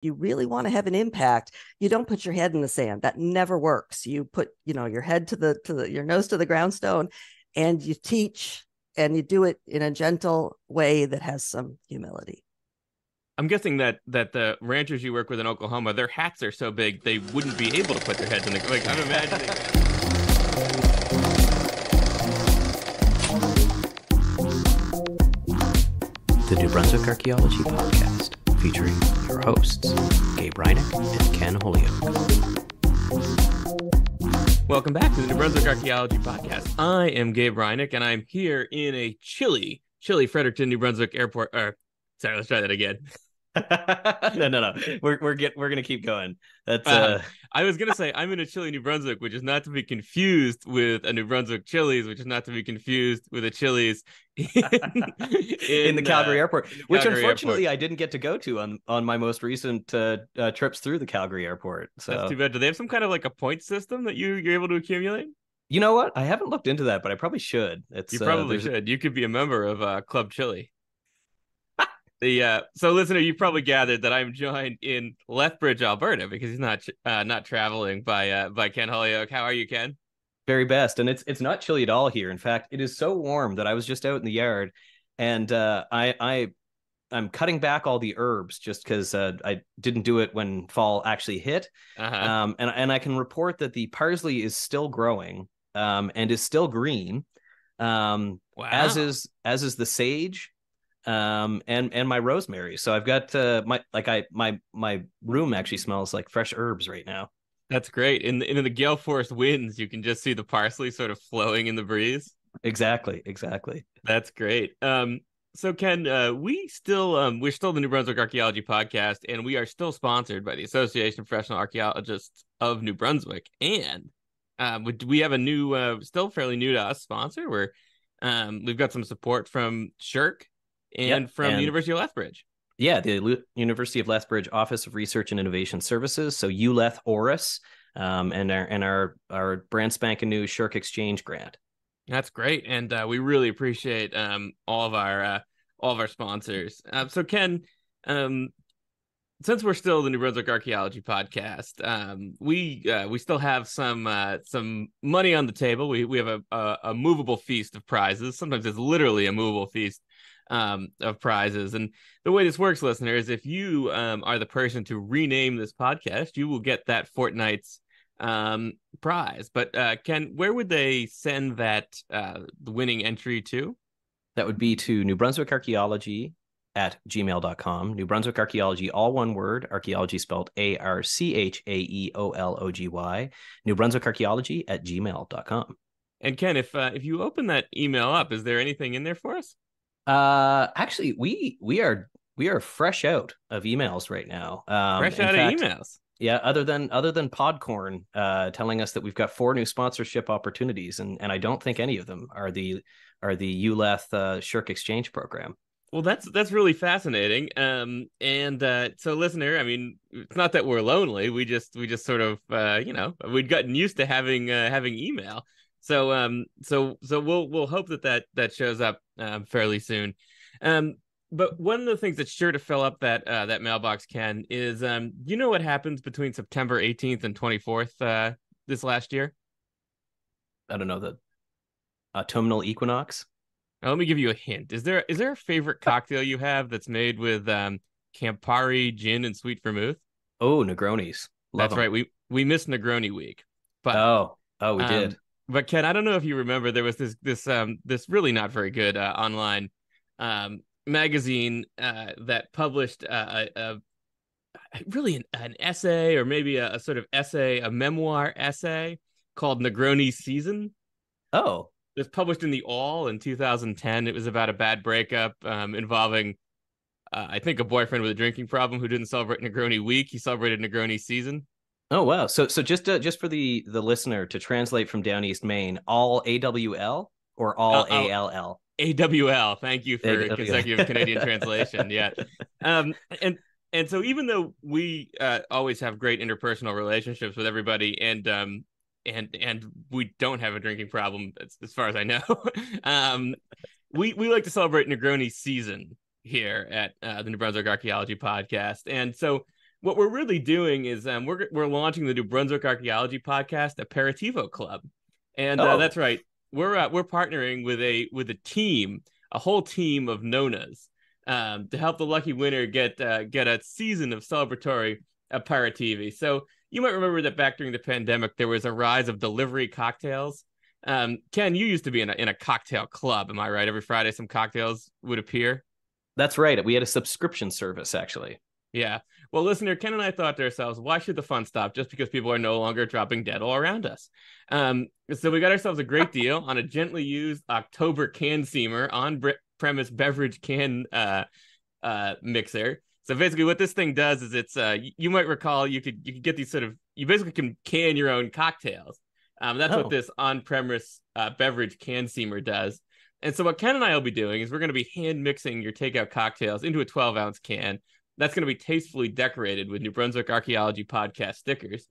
you really want to have an impact, you don't put your head in the sand. That never works. You put, you know, your head to the to the your nose to the groundstone and you teach and you do it in a gentle way that has some humility. I'm guessing that that the ranchers you work with in Oklahoma, their hats are so big they wouldn't be able to put their heads in the like. I'm imagining. The New Brunswick Archaeology Podcast, featuring your hosts, Gabe Hrynick and Ken Holyoke. Welcome back to the New Brunswick Archaeology Podcast. I am Gabe Hrynick, and I'm here in a chilly, chilly Fredericton, New Brunswick airport. Or, sorry, let's try that again. no, no, no. We're we're get we're gonna keep going. That's uh, uh I was gonna say I'm in a chilly New Brunswick, which is not to be confused with a New Brunswick Chili's, which is not to be confused with a Chili's in, in, the Calgary uh, airport, the which Calgary unfortunately airport. I didn't get to go to on on my most recent uh, uh, trips through the Calgary airport. So That's too bad. Do they have some kind of like a point system that you you're able to accumulate? you know what? I haven't looked into that, but I probably should. It's You uh, probably should. You could be a member of uh, Club Chili. The uh, so listener, you probably gathered that I'm joined in Lethbridge, Alberta, because he's not uh, not traveling by uh, by Ken Holyoke. How are you, Ken? very best and it's it's not chilly at all here in fact it is so warm that i was just out in the yard and uh i i i'm cutting back all the herbs just because uh, i didn't do it when fall actually hit Uh-huh. um and and i can report that the parsley is still growing um and is still green um wow. as is as is the sage um and and my rosemary so i've got uh my like i my my room actually smells like fresh herbs right now That's great. In the, in the gale force winds, you can just see the parsley sort of flowing in the breeze. exactly exactly That's great. Um, so Ken, uh, we still um, we're still the New Brunswick Archaeology Podcast, and we are still sponsored by the Association of Professional Archaeologists of New Brunswick. And um, we, we have a new, uh, still fairly new to us sponsor. Where um, we've got some support from SSHRC and Yep, from and- University of Lethbridge. Yeah, the University of Lethbridge Office of Research and Innovation Services, so ULETH Oris, um, and our and our our brand spanking new SSHRC Exchange grant. That's great, and uh, we really appreciate um, all of our uh, all of our sponsors. Uh, so, Ken, um, since we're still the New Brunswick Archaeology Podcast, um, we uh, we still have some uh, some money on the table. We we have a, a a movable feast of prizes. Sometimes it's literally a movable feast um, of prizes. And the way this works, listeners, if you um, are the person to rename this podcast, you will get that fortnight's um prize but uh ken where would they send that uh winning entry to That would be to New Brunswick Archaeology at gmail.com. New Brunswick Archaeology, all one word, archaeology spelled A R C H A E O L O G Y. New Brunswick Archaeology at gmail.com. and ken if uh, if you open that email up is there anything in there for us Uh actually we we are we are fresh out of emails right now. Um fresh out fact- of emails Yeah, other than other than Podcorn uh, telling us that we've got four new sponsorship opportunities, and and I don't think any of them are the are the ULETH uh, SSHRC Exchange program. well that's that's really fascinating um and uh so listener i mean it's not that we're lonely we just we just sort of uh you know we'd gotten used to having uh having email so um so so we'll we'll hope that that that shows up um fairly soon um but one of the things that's sure to fill up that uh that mailbox ken is um you know what happens between september 18th and 24th uh this last year I don't know the autumnal equinox. Now, let me give you a hint. Is there is there a favorite cocktail you have that's made with um Campari gin and sweet vermouth? Oh, Negronis. Love That's 'em. right. We we missed Negroni week. But Oh, oh, we um, did. But Ken, I don't know if you remember there was this this um this really not very good uh, online um magazine uh that published uh, a, a really an, an essay or maybe a, a sort of essay, a memoir essay called Negroni Season. Oh, It was published in the Awl in 2010. It was about a bad breakup um, involving, uh, I think, a boyfriend with a drinking problem who didn't celebrate Negroni Week. He celebrated Negroni Season. Oh, wow. So, so just uh, just for the the listener to translate from down east Maine, all AWL or all Uh, oh. ALL. AWL. Thank you for AWL. consecutive Canadian translation. Yeah. Um, and and so even though we uh, always have great interpersonal relationships with everybody, and um, and and we don't have a drinking problem as, as far as I know, um, we we like to celebrate Negroni season here at uh, the New Brunswick Archaeology Podcast, and so what we're really doing is um, we're we're launching the New Brunswick Archaeology Podcast Aperitivo Club, and uh, Oh. that's right. We're uh, we're partnering with a with a team, a whole team of nonas, um, to help the lucky winner get uh, get a season of celebratory aperitivi. So you might remember that back during the pandemic, there was a rise of delivery cocktails. Um, Ken, you used to be in a in a cocktail club, am I right? Every Friday, some cocktails would appear. That's right. We had a subscription service actually. Yeah. Well, listener, Ken and I thought to ourselves, why should the fun stop just because people are no longer dropping dead all around us? Um, so we got ourselves a great deal on a gently used Oktober can seamer on premise beverage can uh, uh, mixer. So basically, what this thing does is it's uh, you might recall you could you could get these sort of you basically can can your own cocktails. Um, that's Oh. what this on premise uh, beverage can seamer does. And so what Ken and I will be doing is we're going to be hand mixing your takeout cocktails into a 12 ounce can. That's going to be tastefully decorated with New Brunswick Archaeology podcast stickers.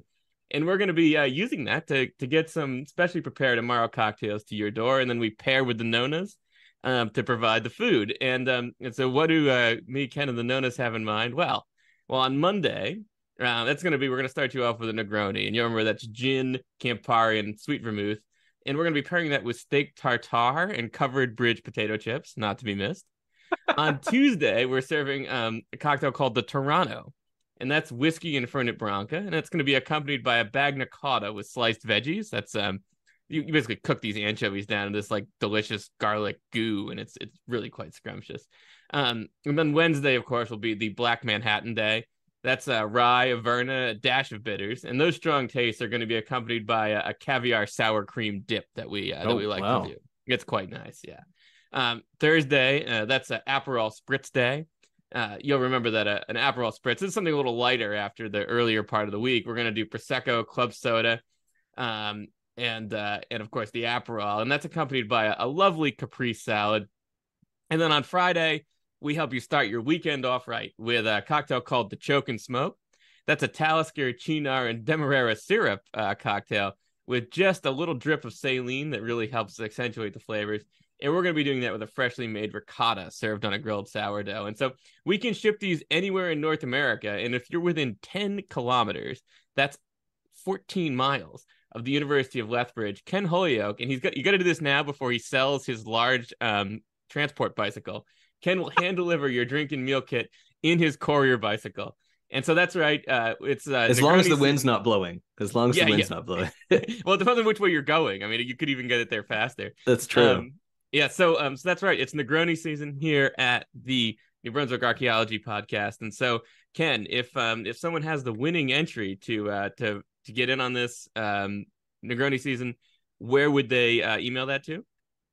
And we're going to be uh, using that to, to get some specially prepared tomorrow cocktails to your door. And then we pair with the Nonas um, to provide the food. And, um, and so, what do uh, me, Ken, and the Nonas have in mind? Well, well, on Monday, uh, that's going to be, we're going to start you off with a Negroni. And you remember that's gin, Campari, and sweet vermouth. And we're going to be pairing that with steak tartare and covered bridge potato chips, not to be missed. On Tuesday, we're serving um, a cocktail called the Toronto, and that's whiskey and Fernet Branca, and it's going to be accompanied by a bagna cauda with sliced veggies. That's um, you, you basically cook these anchovies down in this like delicious garlic goo, and it's it's really quite scrumptious. Um, and then Wednesday, of course, will be the Black Manhattan Day. That's uh, rye, Averna, a dash of bitters, and those strong tastes are going to be accompanied by a, a caviar sour cream dip that we uh, that Oh, we like wow. to do. It's quite nice, yeah. Um, Thursday, uh, that's an Aperol Spritz Day. Uh, you'll remember that uh, an Aperol Spritz is something a little lighter after the earlier part of the week. We're going to do Prosecco, Club Soda, um, and uh, and of course the Aperol, and that's accompanied by a, a lovely Caprese salad. And then on Friday, we help you start your weekend off right with a cocktail called the Choke and Smoke. That's a Talisker, Cynar, and Demerara syrup uh, cocktail with just a little drip of saline that really helps accentuate the flavors. And we're going to be doing that with a freshly made ricotta served on a grilled sourdough. And so we can ship these anywhere in North America. And if you're within 10 kilometers, that's 14 miles of the University of Lethbridge, Ken Holyoke, and he's got you got to do this now before he sells his large um, transport bicycle. Ken will hand deliver your drink and meal kit in his courier bicycle. And so that's right. Uh, it's uh, As long as the wind's not blowing. As long as Yeah, the wind's yeah. not blowing. well, it depends on which way you're going. I mean, you could even get it there faster. That's true. Um, yeah, so um, so that's right. It's Negroni season here at the New Brunswick Archaeology Podcast, and so Ken, if um if someone has the winning entry to uh to to get in on this um Negroni season, where would they uh, email that to?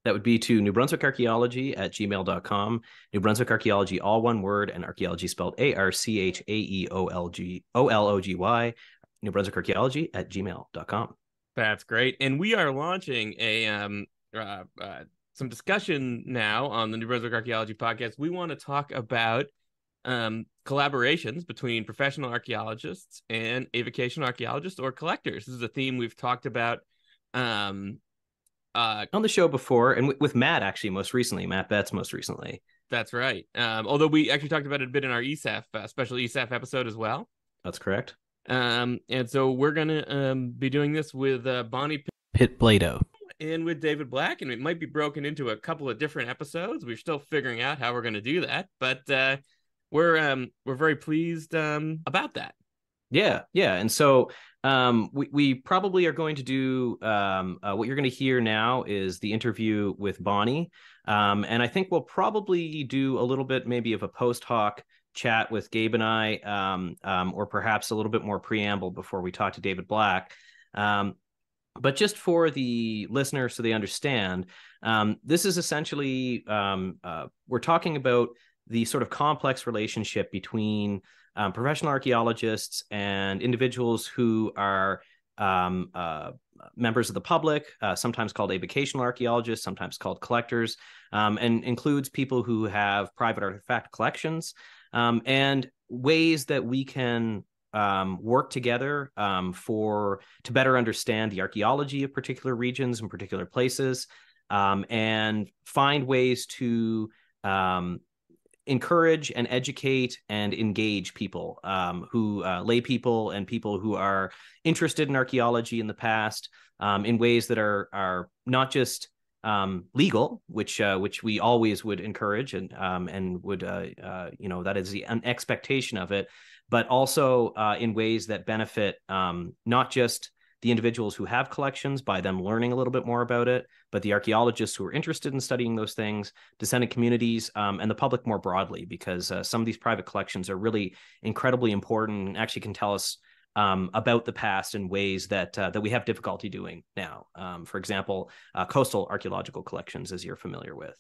That would be to New Brunswick Archaeology at gmail.com. New Brunswick Archaeology, all one word, and archaeology spelled A R C H A E O L G O L O G Y. New Brunswick Archaeology at gmail.com. That's great. And we are launching a um uh, uh some discussion now on the New Brunswick Archaeology podcast. We want to talk about um collaborations between professional archaeologists and avocation archaeologists or collectors. This is a theme we've talked about um uh On the show before, and with, with Matt, actually, most recently, Matt Betts, most recently. that's right. Um although we actually talked about it a bit in our ESAF uh, special ESAF episode as well. That's correct. Um and so we're going to um be doing this with uh Bonnie Pitblado. And with David Black, and it might be broken into a couple of different episodes. We're still figuring out how we're going to do that, but uh, we're um, we're very pleased um, about that. Yeah, yeah, and so um, we we probably are going to do um, uh, what you're going to hear now is the interview with Bonnie, um, and I think we'll probably do a little bit maybe of a post hoc chat with Gabe and I, um, um, or perhaps a little bit more preamble before we talk to David Black. Um, but just for the listener, so they understand, um, this is essentially um, uh, we're talking about the sort of complex relationship between um, professional archaeologists and individuals who are um, uh, members of the public, uh, sometimes called avocational archaeologists, sometimes called collectors, um, and includes people who have private artifact collections um, and ways that we can um, work together um, for to better understand the archaeology of particular regions and particular places, um, and find ways to um, encourage and educate and engage people um, who uh, lay people and people who are interested in archaeology in the past um, in ways that are are not just um, legal, which uh, which we always would encourage and um, and would uh, uh, you know that is the an expectation of it, but also uh, in ways that benefit um, not just the individuals who have collections by them learning a little bit more about it, but the archaeologists who are interested in studying those things, descendant communities, um, and the public more broadly, because uh, some of these private collections are really incredibly important and actually can tell us um, about the past in ways that uh, that we have difficulty doing now. Um, for example, uh, coastal archaeological collections, as you're familiar with.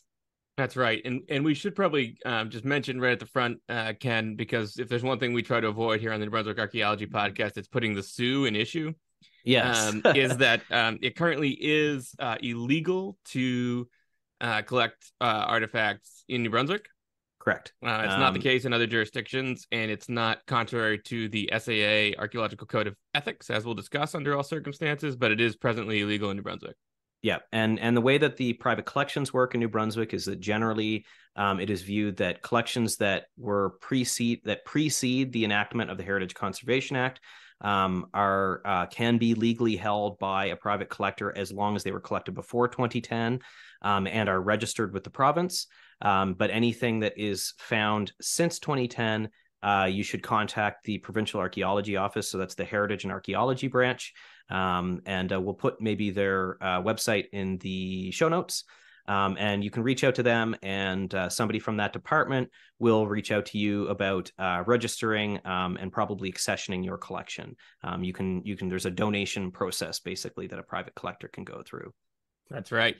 That's right, and and we should probably um, just mention right at the front, uh, Ken, because if there's one thing we try to avoid here on the New Brunswick Archaeology Podcast, it's putting the Sioux in issue. Yes, um, is that um, it currently is uh, illegal to uh, collect uh, artifacts in New Brunswick. Correct. Uh, it's um, not the um, case in other jurisdictions, and it's not contrary to the SAA Archaeological Code of Ethics, as we'll discuss under all circumstances, but it is presently illegal in New Brunswick. Yeah, and and the way that the private collections work in New Brunswick is that generally um, it is viewed that collections that were precede that precede the enactment of the Heritage Conservation Act um, are uh, can be legally held by a private collector as long as they were collected before 2010 um, and are registered with the province. Um, but anything that is found since 2010, uh, you should contact the Provincial Archaeology Office. So that's the Heritage and Archaeology branch. Um, and uh, we'll put maybe their uh, website in the show notes. Um, and you can reach out to them, and uh, somebody from that department will reach out to you about uh, registering um, and probably accessioning your collection. Um, you can you can there's a donation process basically that a private collector can go through. That's right.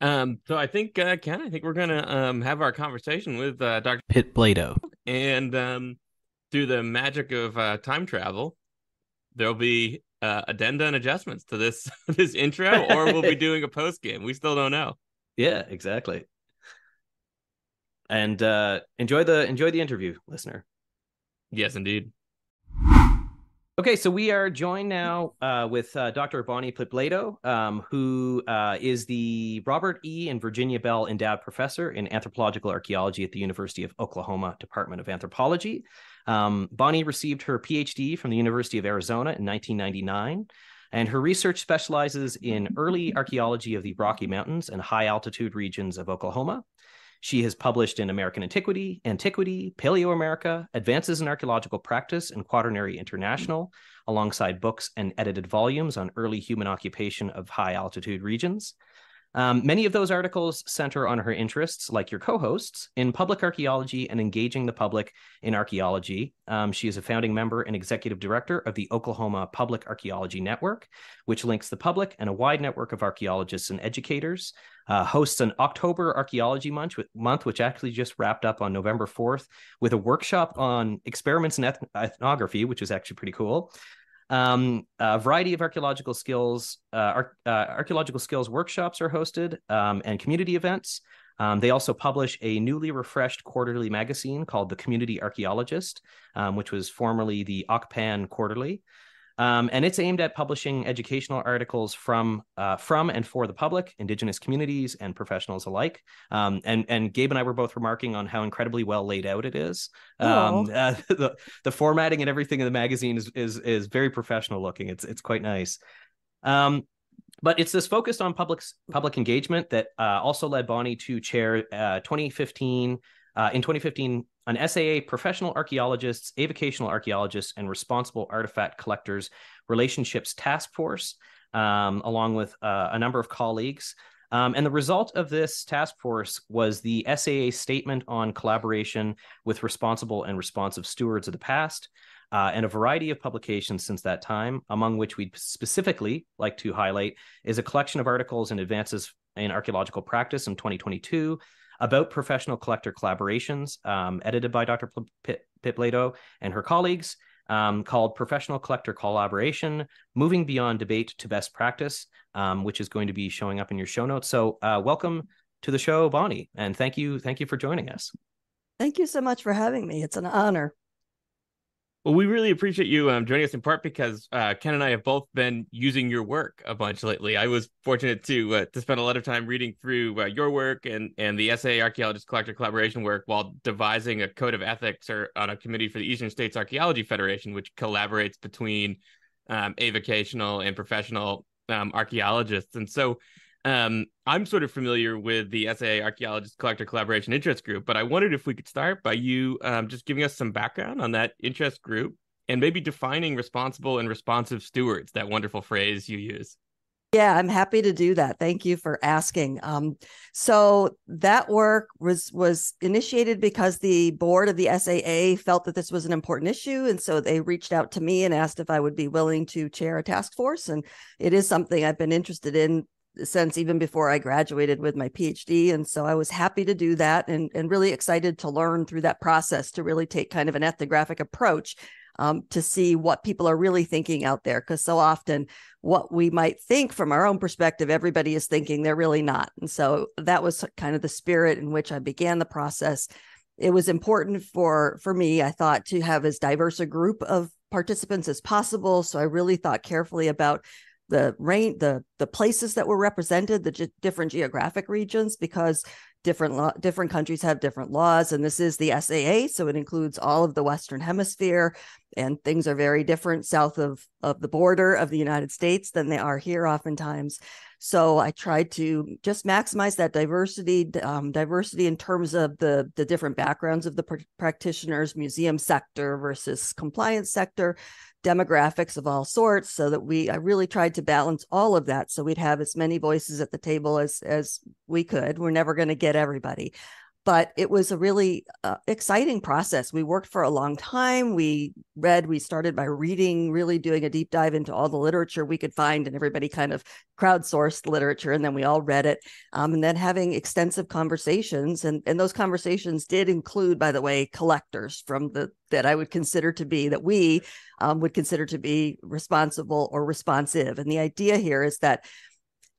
Um, so I think, uh, Ken, I think we're gonna um, have our conversation with uh, Dr. Pitblado, and um, through the magic of uh, time travel, there'll be uh, addenda and adjustments to this this intro, or we'll be doing a post game. We still don't know. Yeah, exactly. And uh, enjoy the enjoy the interview, listener. Yes, indeed. Okay, so we are joined now uh, with uh, Dr. Bonnie Pitblado, um, who uh, is the Robert E. and Virginia Bell Endowed Professor in Anthropological Archaeology at the University of Oklahoma Department of Anthropology. Um, Bonnie received her PhD from the University of Arizona in 1999, and her research specializes in early archaeology of the Rocky Mountains and high altitude regions of Oklahoma. She has published in American Antiquity, Antiquity, Paleo America, Advances in Archaeological Practice, and Quaternary International, alongside books and edited volumes on early human occupation of high altitude regions. Um, many of those articles center on her interests, like your co hosts, in public archaeology and engaging the public in archaeology. Um, she is a founding member and executive director of the Oklahoma Public Archaeology Network, which links the public and a wide network of archaeologists and educators. Uh, hosts an October Archaeology month, month, which actually just wrapped up on November 4th, with a workshop on experiments in eth- ethnography, which is actually pretty cool. Um, a variety of archaeological skills, uh, ar- uh, archaeological skills workshops are hosted um, and community events. Um, they also publish a newly refreshed quarterly magazine called The Community Archaeologist, um, which was formerly the OKPAN Quarterly. Um, and it's aimed at publishing educational articles from uh, from and for the public, indigenous communities, and professionals alike. Um, and and Gabe and I were both remarking on how incredibly well laid out it is. Um, uh, the the formatting and everything in the magazine is is is very professional looking. It's it's quite nice. Um, but it's this focused on public public engagement that uh, also led Bonnie to chair uh, 2015 uh, in 2015 an SAA professional archaeologists, avocational archaeologists, and responsible artifact collectors relationships task force, um, along with uh, a number of colleagues. Um, and the result of this task force was the SAA statement on collaboration with responsible and responsive stewards of the past, uh, and a variety of publications since that time, among which we'd specifically like to highlight is a collection of articles and advances in archaeological practice in 2022, about professional collector collaborations, um, edited by Dr. Pitt, Pitblado and her colleagues, um, called Professional Collector Collaboration Moving Beyond Debate to Best Practice, um, which is going to be showing up in your show notes. So, uh, welcome to the show, Bonnie, and thank you, thank you for joining us. Thank you so much for having me. It's an honor. Well, we really appreciate you um, joining us in part because uh, Ken and I have both been using your work a bunch lately. I was fortunate to uh, to spend a lot of time reading through uh, your work and and the SA Archaeologist Collector Collaboration work while devising a code of ethics or on a committee for the Eastern States Archaeology Federation, which collaborates between um, avocational and professional um, archaeologists. And so um, I'm sort of familiar with the SAA Archaeologist Collector Collaboration Interest Group, but I wondered if we could start by you um, just giving us some background on that interest group and maybe defining responsible and responsive stewards, that wonderful phrase you use. Yeah, I'm happy to do that. Thank you for asking. Um, so that work was was initiated because the board of the SAA felt that this was an important issue, and so they reached out to me and asked if I would be willing to chair a task force. And it is something I've been interested in since even before I graduated with my PhD. And so I was happy to do that and, and really excited to learn through that process to really take kind of an ethnographic approach um, to see what people are really thinking out there. Because so often, what we might think from our own perspective, everybody is thinking they're really not. And so that was kind of the spirit in which I began the process. It was important for for me, I thought, to have as diverse a group of participants as possible. So I really thought carefully about the rain the the places that were represented the g- different geographic regions because different different countries have different laws and this is the SAA so it includes all of the western hemisphere and things are very different south of of the border of the United States than they are here oftentimes. So I tried to just maximize that diversity um, diversity in terms of the the different backgrounds of the pr- practitioners museum sector versus compliance sector demographics of all sorts so that we I really tried to balance all of that so we'd have as many voices at the table as as we could. We're never going to get everybody but it was a really uh, exciting process. We worked for a long time. We read, we started by reading, really doing a deep dive into all the literature we could find, and everybody kind of crowdsourced literature, and then we all read it. Um, and then having extensive conversations, and and those conversations did include, by the way, collectors from the that I would consider to be that we um, would consider to be responsible or responsive. And the idea here is that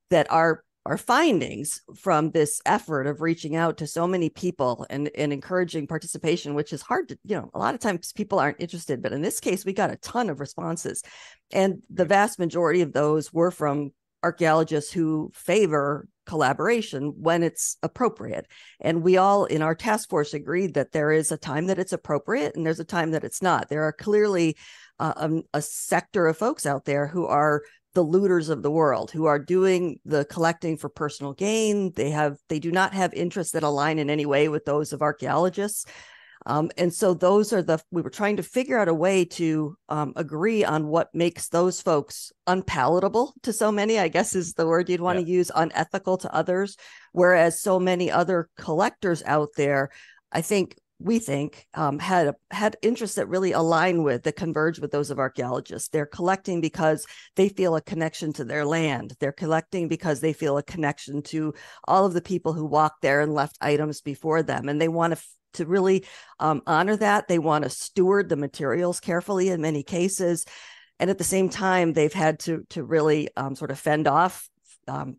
that our our findings from this effort of reaching out to so many people and, and encouraging participation, which is hard to, you know, a lot of times people aren't interested, but in this case, we got a ton of responses. And the vast majority of those were from archaeologists who favor collaboration when it's appropriate. And we all in our task force agreed that there is a time that it's appropriate and there's a time that it's not. There are clearly uh, um, a sector of folks out there who are the looters of the world who are doing the collecting for personal gain. They have they do not have interests that align in any way with those of archaeologists. Um, and so those are the we were trying to figure out a way to um, agree on what makes those folks unpalatable to so many i guess is the word you'd want to use unethical to others. Whereas so many other collectors out there i think we think um, had had interests that really align with that converge with those of archaeologists. They're collecting because they feel a connection to their land. They're collecting because they feel a connection to all of the people who walked there and left items before them, and they want to to really um, honor that. They want to steward the materials carefully in many cases, and at the same time, they've had to to really um, sort of fend off um,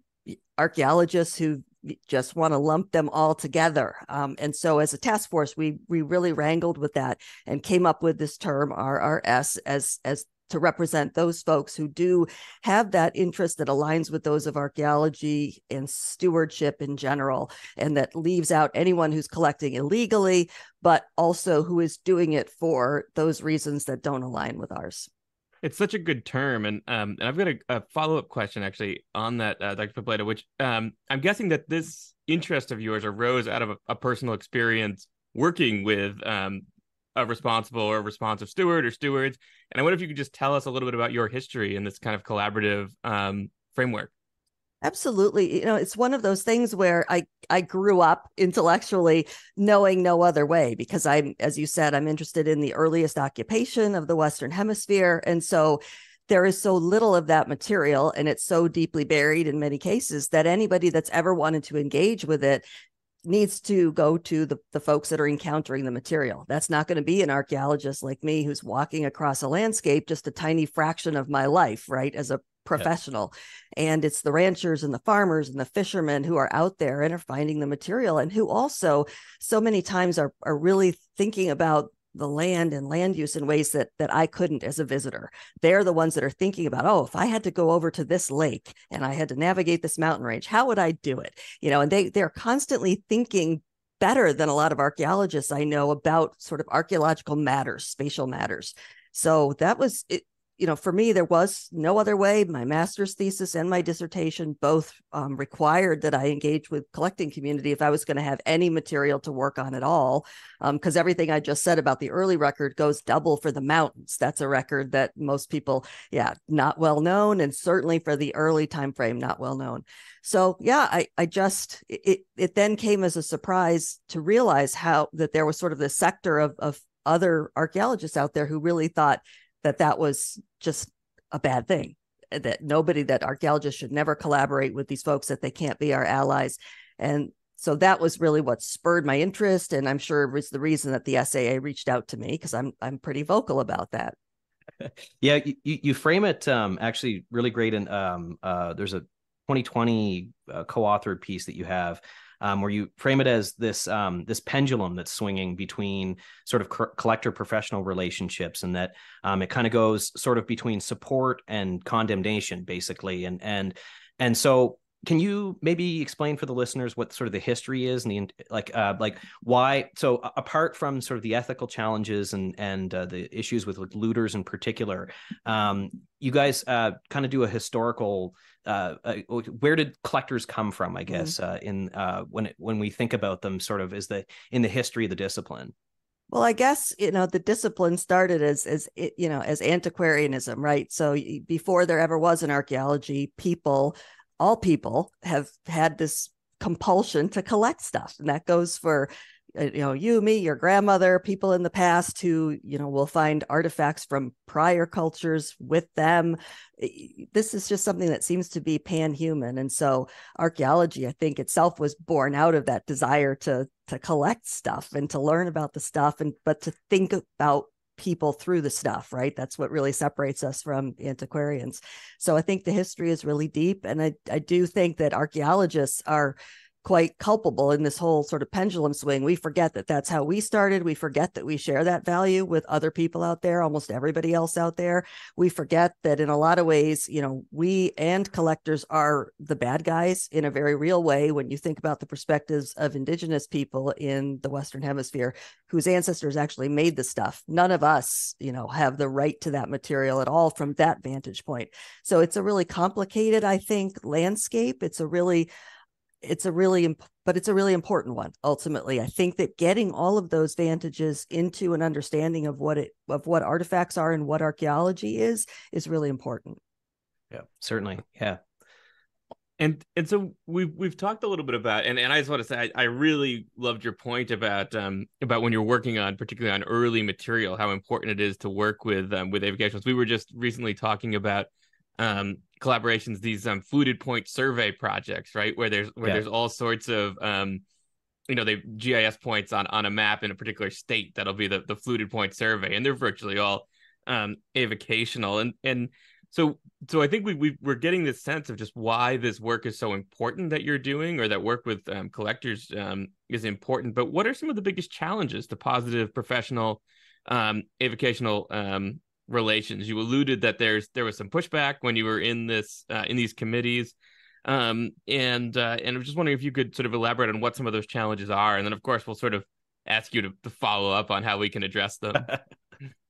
archaeologists who just want to lump them all together. Um, and so, as a task force, we we really wrangled with that and came up with this term RRS as as to represent those folks who do have that interest that aligns with those of archaeology and stewardship in general, and that leaves out anyone who's collecting illegally, but also who is doing it for those reasons that don't align with ours. It's such a good term, and um, and I've got a, a follow up question actually on that, uh, Dr. Pitblado, which um, I'm guessing that this interest of yours arose out of a, a personal experience working with um, a responsible or responsive steward or stewards, and I wonder if you could just tell us a little bit about your history in this kind of collaborative um, framework. Absolutely. You know, it's one of those things where I I grew up intellectually knowing no other way because I'm as you said I'm interested in the earliest occupation of the western hemisphere and so there is so little of that material and it's so deeply buried in many cases that anybody that's ever wanted to engage with it needs to go to the, the folks that are encountering the material. That's not going to be an archaeologist like me who's walking across a landscape, just a tiny fraction of my life, right? As a professional. And it's the ranchers and the farmers and the fishermen who are out there and are finding the material and who also so many times are, are really thinking about the land and land use in ways that that I couldn't as a visitor. They're the ones that are thinking about, oh, if I had to go over to this lake and I had to navigate this mountain range, how would I do it? You know, and they they're constantly thinking better than a lot of archaeologists I know about sort of archaeological matters, spatial matters. So that was it, you know, for me, there was no other way. My master's thesis and my dissertation both um, required that I engage with collecting community if I was going to have any material to work on at all. Because um, everything I just said about the early record goes double for the mountains. That's a record that most people, yeah, not well known, and certainly for the early time frame, not well known. So yeah, I I just it it then came as a surprise to realize how that there was sort of this sector of of other archaeologists out there who really thought that that was just a bad thing that nobody that archaeologists should never collaborate with these folks that they can't be our allies. And so that was really what spurred my interest and i'm sure it was the reason that the saa reached out to me because i'm i'm pretty vocal about that. Yeah you, you frame it um, actually really great and um, uh, there's a 2020 uh, co-authored piece that you have um, where you frame it as this um, this pendulum that's swinging between sort of co- collector professional relationships, and that um, it kind of goes sort of between support and condemnation, basically, and and and so can you maybe explain for the listeners what sort of the history is and the like uh, like why so apart from sort of the ethical challenges and and uh, the issues with, with looters in particular um, you guys uh, kind of do a historical uh, uh, where did collectors come from i mm-hmm. guess mm-hmm. in uh, when it, when we think about them sort of as the in the history of the discipline well, I guess you know the discipline started as as you know as antiquarianism, right? So before there ever was an archaeology, people all people have had this compulsion to collect stuff and that goes for Uh, you know you me your grandmother people in the past who you know will find artifacts from prior cultures with them this is just something that seems to be pan-human and so archaeology i think itself was born out of that desire to to collect stuff and to learn about the stuff and but to think about people through the stuff, right? That's what really separates us from antiquarians. So I think the history is really deep. And I, I do think that archaeologists are quite culpable in this whole sort of pendulum swing. We forget that that's how we started. We forget that we share that value with other people out there, almost everybody else out there. We forget that in a lot of ways, you know, we and collectors are the bad guys in a very real way when you think about the perspectives of indigenous people in the Western Hemisphere whose ancestors actually made the stuff. None of us, you know, have the right to that material at all from that vantage point. So it's a really complicated, I think, landscape. It's a really it's a really but it's a really important one ultimately. I think that getting all of those vantages into an understanding of what it of what artifacts are and what archaeology is is really important. Yeah certainly. Yeah. And and so we've we've talked a little bit about and, and I just want to say I, I really loved your point about um about when you're working on particularly on early material how important it is to work with um, with avocationals. We were just recently talking about um collaborations, these um fluted point survey projects, right? Where there's where yeah. there's all sorts of um you know, they GIS points on on a map in a particular state that'll be the the fluted point survey, and they're virtually all um avocational. And and so so I think we, we we're getting this sense of just why this work is so important that you're doing, or that work with um, collectors um, is important. But what are some of the biggest challenges to positive professional um, avocational um, relations. You alluded that there's there was some pushback when you were in this uh, in these committees, um, and uh, and I'm just wondering if you could sort of elaborate on what some of those challenges are, and then of course we'll sort of ask you to, to follow up on how we can address them.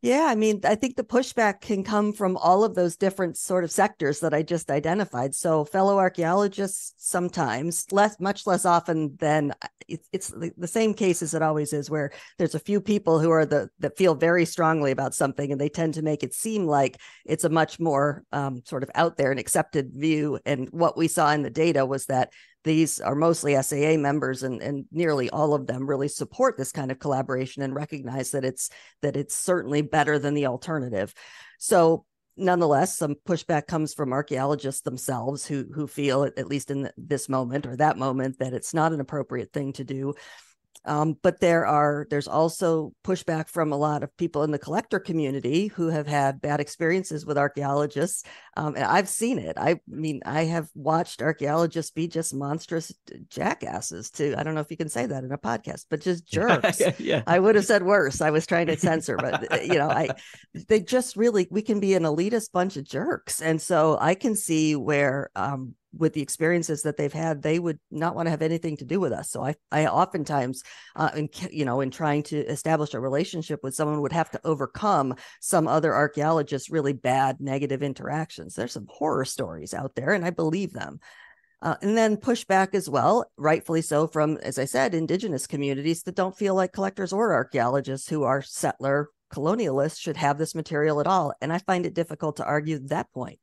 Yeah, I mean, I think the pushback can come from all of those different sort of sectors that I just identified. So, fellow archaeologists sometimes, less, much less often than it's, it's the same case as it always is, where there's a few people who are the that feel very strongly about something, and they tend to make it seem like it's a much more um, sort of out there and accepted view. And what we saw in the data was that these are mostly SAA members and, and nearly all of them really support this kind of collaboration and recognize that it's that it's certainly better than the alternative. So nonetheless, some pushback comes from archaeologists themselves who who feel at least in this moment or that moment that it's not an appropriate thing to do. Um, but there are there's also pushback from a lot of people in the collector community who have had bad experiences with archaeologists. Um, and I've seen it. I mean, I have watched archaeologists be just monstrous jackasses too. I don't know if you can say that in a podcast, but just jerks. yeah, yeah. I would have said worse. I was trying to censor, but uh, you know, I they just really we can be an elitist bunch of jerks, and so I can see where um, with the experiences that they've had, they would not want to have anything to do with us. So I, I oftentimes, uh, in you know, in trying to establish a relationship with someone, would have to overcome some other archaeologist's really bad negative interactions. There's some horror stories out there, and I believe them. Uh, and then pushback as well, rightfully so, from, as I said, indigenous communities that don't feel like collectors or archaeologists who are settler colonialists should have this material at all. And I find it difficult to argue that point.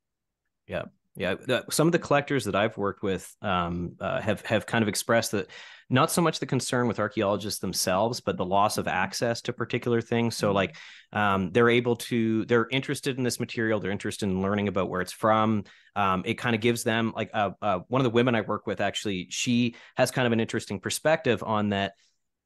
Yeah. Yeah, some of the collectors that I've worked with um, uh, have have kind of expressed that not so much the concern with archaeologists themselves, but the loss of access to particular things. So, mm-hmm. like, um, they're able to, they're interested in this material, they're interested in learning about where it's from. Um, it kind of gives them, like, uh, uh, one of the women I work with actually, she has kind of an interesting perspective on that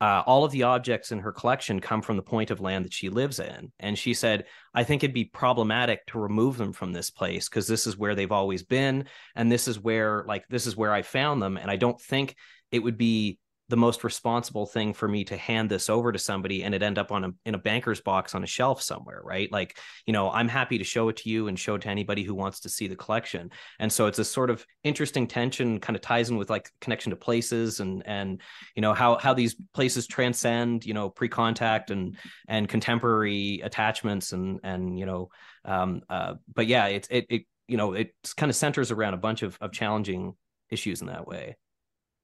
uh, all of the objects in her collection come from the point of land that she lives in. And she said, I think it'd be problematic to remove them from this place because this is where they've always been. And this is where, like, this is where I found them. And I don't think it would be the most responsible thing for me to hand this over to somebody and it end up on a in a banker's box on a shelf somewhere right? Like you know i'm happy to show it to you and show it to anybody who wants to see the collection. And so it's a sort of interesting tension kind of ties in with like connection to places and and you know how how these places transcend you know pre-contact and and contemporary attachments and and you know um uh but yeah it's it, it you know it kind of centers around a bunch of of challenging issues in that way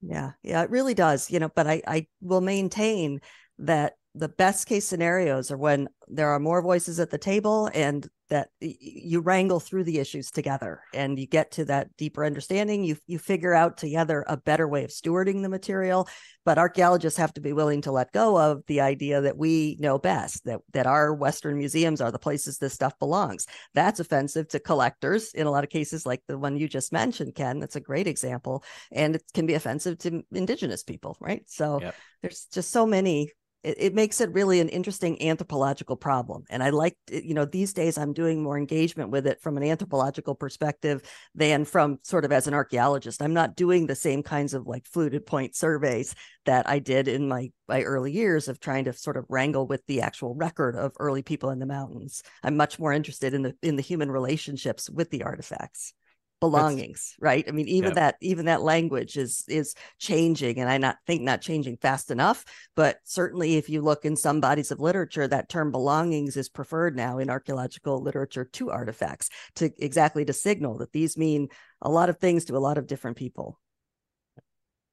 yeah, yeah, it really does. You know, but I I will maintain that the best case scenarios are when there are more voices at the table and that you wrangle through the issues together and you get to that deeper understanding. You you figure out together a better way of stewarding the material but archaeologists have to be willing to let go of the idea that we know best that that our western museums are the places this stuff belongs. That's offensive to collectors in a lot of cases like the one you just mentioned ken. That's a great example. And it can be offensive to indigenous people right? So yep. there's just so many it, it, makes it really an interesting anthropological problem. And i like eh, you know these days i'm doing more engagement with it from an anthropological perspective than from sort of as an archaeologist. I'm not doing the same kinds of like fluted point surveys that i did in my my early years of trying to sort of wrangle with the actual record of early people in the mountains. I'm much more interested in the in the human relationships with the artifacts belongings That's, right i mean even yeah. that even that language is is changing and i not think not changing fast enough but certainly if you look in some bodies of literature that term belongings is preferred now in archaeological literature to artifacts to exactly to signal that these mean a lot of things to a lot of different people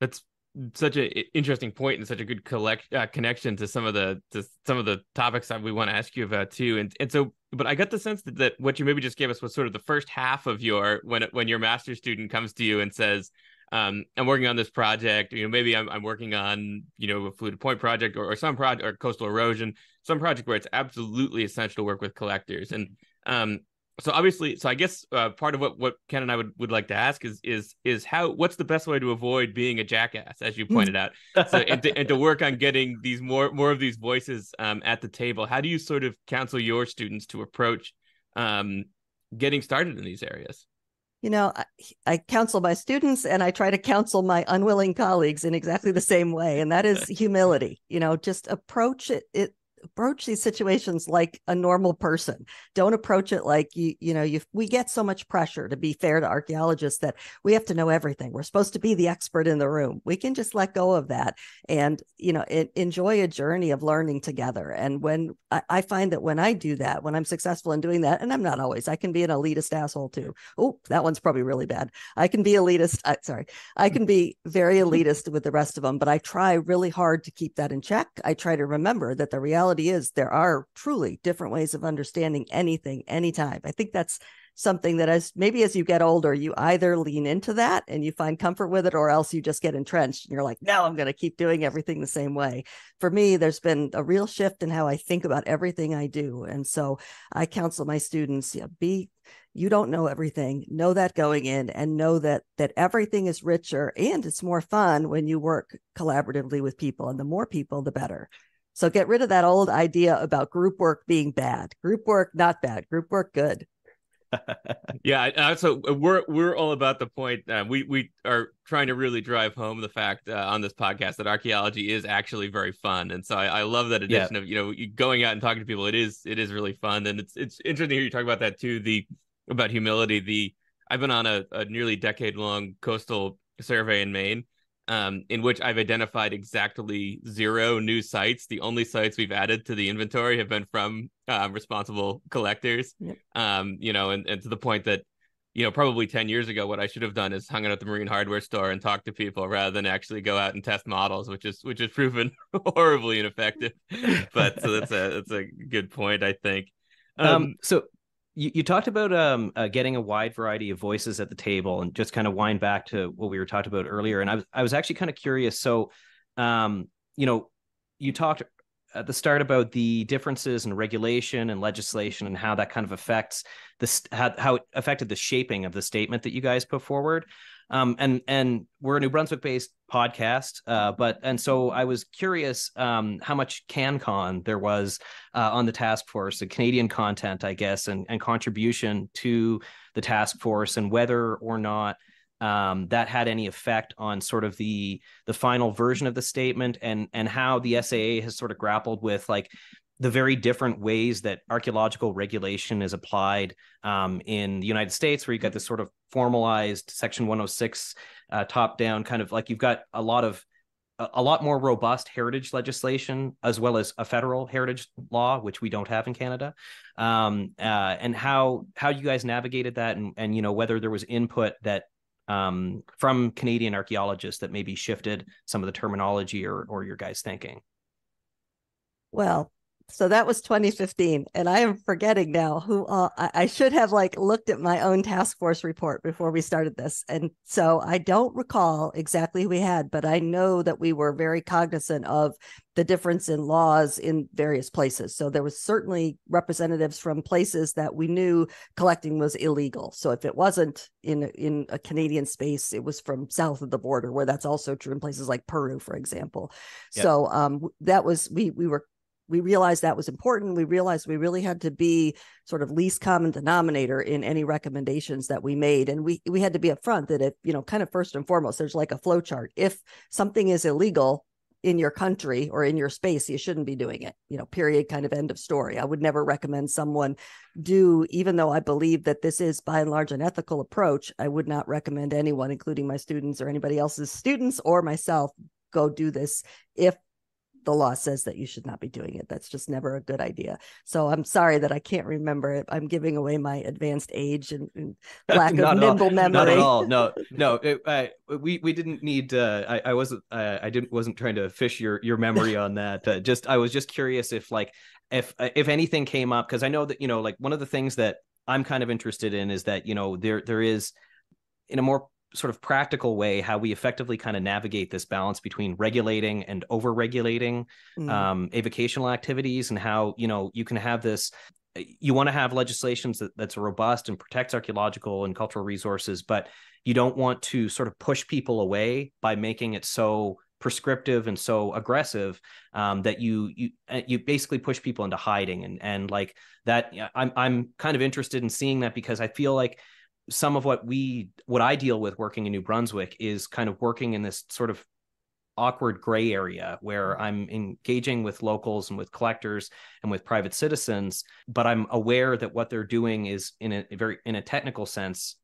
that's such an interesting point and such a good collect uh, connection to some of the to some of the topics that we want to ask you about too and and so but i got the sense that, that what you maybe just gave us was sort of the first half of your when when your master student comes to you and says um, I'm working on this project. You know, maybe I'm, I'm working on, you know, a fluted point project or, or some project or coastal erosion, some project where it's absolutely essential to work with collectors. And um, so obviously so i guess uh, part of what what ken and i would, would like to ask is is is how what's the best way to avoid being a jackass as you pointed out? So and to, and to work on getting these more more of these voices um, at the table how do you sort of counsel your students to approach um, getting started in these areas? You know I, I counsel my students and i try to counsel my unwilling colleagues in exactly the same way and that is humility you know just approach it, it approach these situations like a normal person. Don't approach it like you, you know, you we get so much pressure to be fair to archaeologists that we have to know everything. We're supposed to be the expert in the room. We can just let go of that and, you know, it, enjoy a journey of learning together. And when I, I find that when I do that, when I'm successful in doing that, and I'm not always, I can be an elitist asshole too. Oh, that one's probably really bad. I can be elitist. I, sorry, I can be very elitist with the rest of them, but I try really hard to keep that in check. I try to remember that the reality reality is there are truly different ways of understanding anything anytime. I think that's something that as maybe as you get older you either lean into that and you find comfort with it or else you just get entrenched and you're like no i'm going to keep doing everything the same way. For me there's been a real shift in how i think about everything i do and so i counsel my students yeah, be you don't know everything. Know that going in and know that that everything is richer and it's more fun when you work collaboratively with people and the more people the better so get rid of that old idea about group work being bad. Group work not bad. Group work good. Yeah so we're we're all about the point uh, we we are trying to really drive home the fact uh, on this podcast that archaeology is actually very fun. And so i, I love that addition yeah. of you know going out and talking to people it is it is really fun. And it's it's interesting to hear you talk about that too the about humility. The I've been on a, a nearly decade long coastal survey in Maine, um, in which I've identified exactly zero new sites. The only sites we've added to the inventory have been from uh, responsible collectors. Um, you know, and, and to the point that you know, probably 10 years ago, what I should have done is hung out at the marine hardware store and talked to people rather than actually go out and test models, which is which is proven horribly ineffective. But so that's a that's a good point, I think. Um, um so you, you talked about um, uh, getting a wide variety of voices at the table and just kind of wind back to what we were talking about earlier. And I was, I was actually kind of curious. So, um, you know, you talked at the start about the differences in regulation and legislation and how that kind of affects this, how, how it affected the shaping of the statement that you guys put forward. Um, and and we're a New Brunswick based podcast, uh, but and so I was curious um, how much CanCon there was uh, on the task force, the Canadian content, I guess, and and contribution to the task force, and whether or not um, that had any effect on sort of the the final version of the statement, and and how the SAA has sort of grappled with like the very different ways that archaeological regulation is applied um, in the United States, where you've got this sort of formalized Section 106 uh, top down kind of like you've got a lot of a lot more robust heritage legislation as well as a federal heritage law, which we don't have in Canada, um, uh, and how how you guys navigated that, and and you know whether there was input that um, from Canadian archaeologists that maybe shifted some of the terminology or or your guys' thinking. Well, so that was 2015 and i am forgetting now who uh, I, should have like looked at my own task force report before we started this and so i don't recall exactly who we had but i know that we were very cognizant of the difference in laws in various places. So there was certainly representatives from places that we knew collecting was illegal. So if it wasn't in in a canadian space it was from south of the border where that's also true in places like peru for example. Yep. so um that was we we were we realized that was important. We realized we really had to be sort of least common denominator in any recommendations that we made. And we we had to be upfront that if, you know, kind of first and foremost, there's like a flow chart. If something is illegal in your country or in your space, you shouldn't be doing it, you know, period, kind of end of story. I would never recommend someone do, even though I believe that this is by and large an ethical approach, I would not recommend anyone, including my students or anybody else's students or myself, go do this if the law says that you should not be doing it. That's just never a good idea. So I'm sorry that I can't remember it. I'm giving away my advanced age and, and lack of nimble memory. Not at all. No, no. It, I, we we didn't need. Uh, I, I wasn't. Uh, I didn't. Wasn't trying to fish your your memory on that. Uh, just I was just curious if like if uh, if anything came up because I know that you know like one of the things that I'm kind of interested in is that you know there there is in a more sort of practical way how we effectively kind of navigate this balance between regulating and over regulating mm. um, avocational activities and how you know you can have this you want to have legislations that, that's robust and protects archaeological and cultural resources but you don't want to sort of push people away by making it so prescriptive and so aggressive um, that you you uh, you basically push people into hiding and and like that I'm I'm kind of interested in seeing that because I feel like some of what we what I deal with working in New Brunswick is kind of working in this sort of awkward gray area where I'm engaging with locals and with collectors and with private citizens, but I'm aware that what they're doing is in a very in a technical sense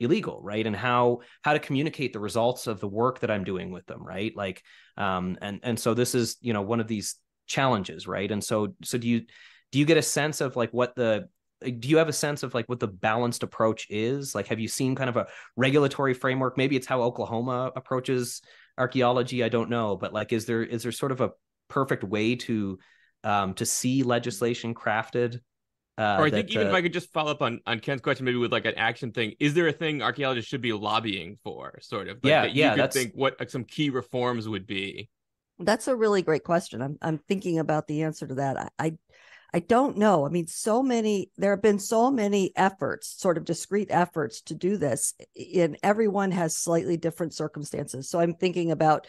illegal, right? And how how to communicate the results of the work that I'm doing with them, right? Like um and and so this is, you know, one of these challenges, right? And so so do you do you get a sense of like what the do you have a sense of like what the balanced approach is like have you seen kind of a regulatory framework maybe it's how oklahoma approaches archaeology i don't know but like is there is there sort of a perfect way to um, to see legislation crafted. Uh, or I that, think even uh, if I could just follow up on, on Ken's question, maybe with like an action thing, is there a thing archaeologists should be lobbying for, sort of? Like, yeah, that yeah. You could think what like, some key reforms would be. That's a really great question. I'm I'm thinking about the answer to that. I, I I don't know. I mean, so many, there have been so many efforts, sort of discrete efforts to do this, and everyone has slightly different circumstances. So I'm thinking about,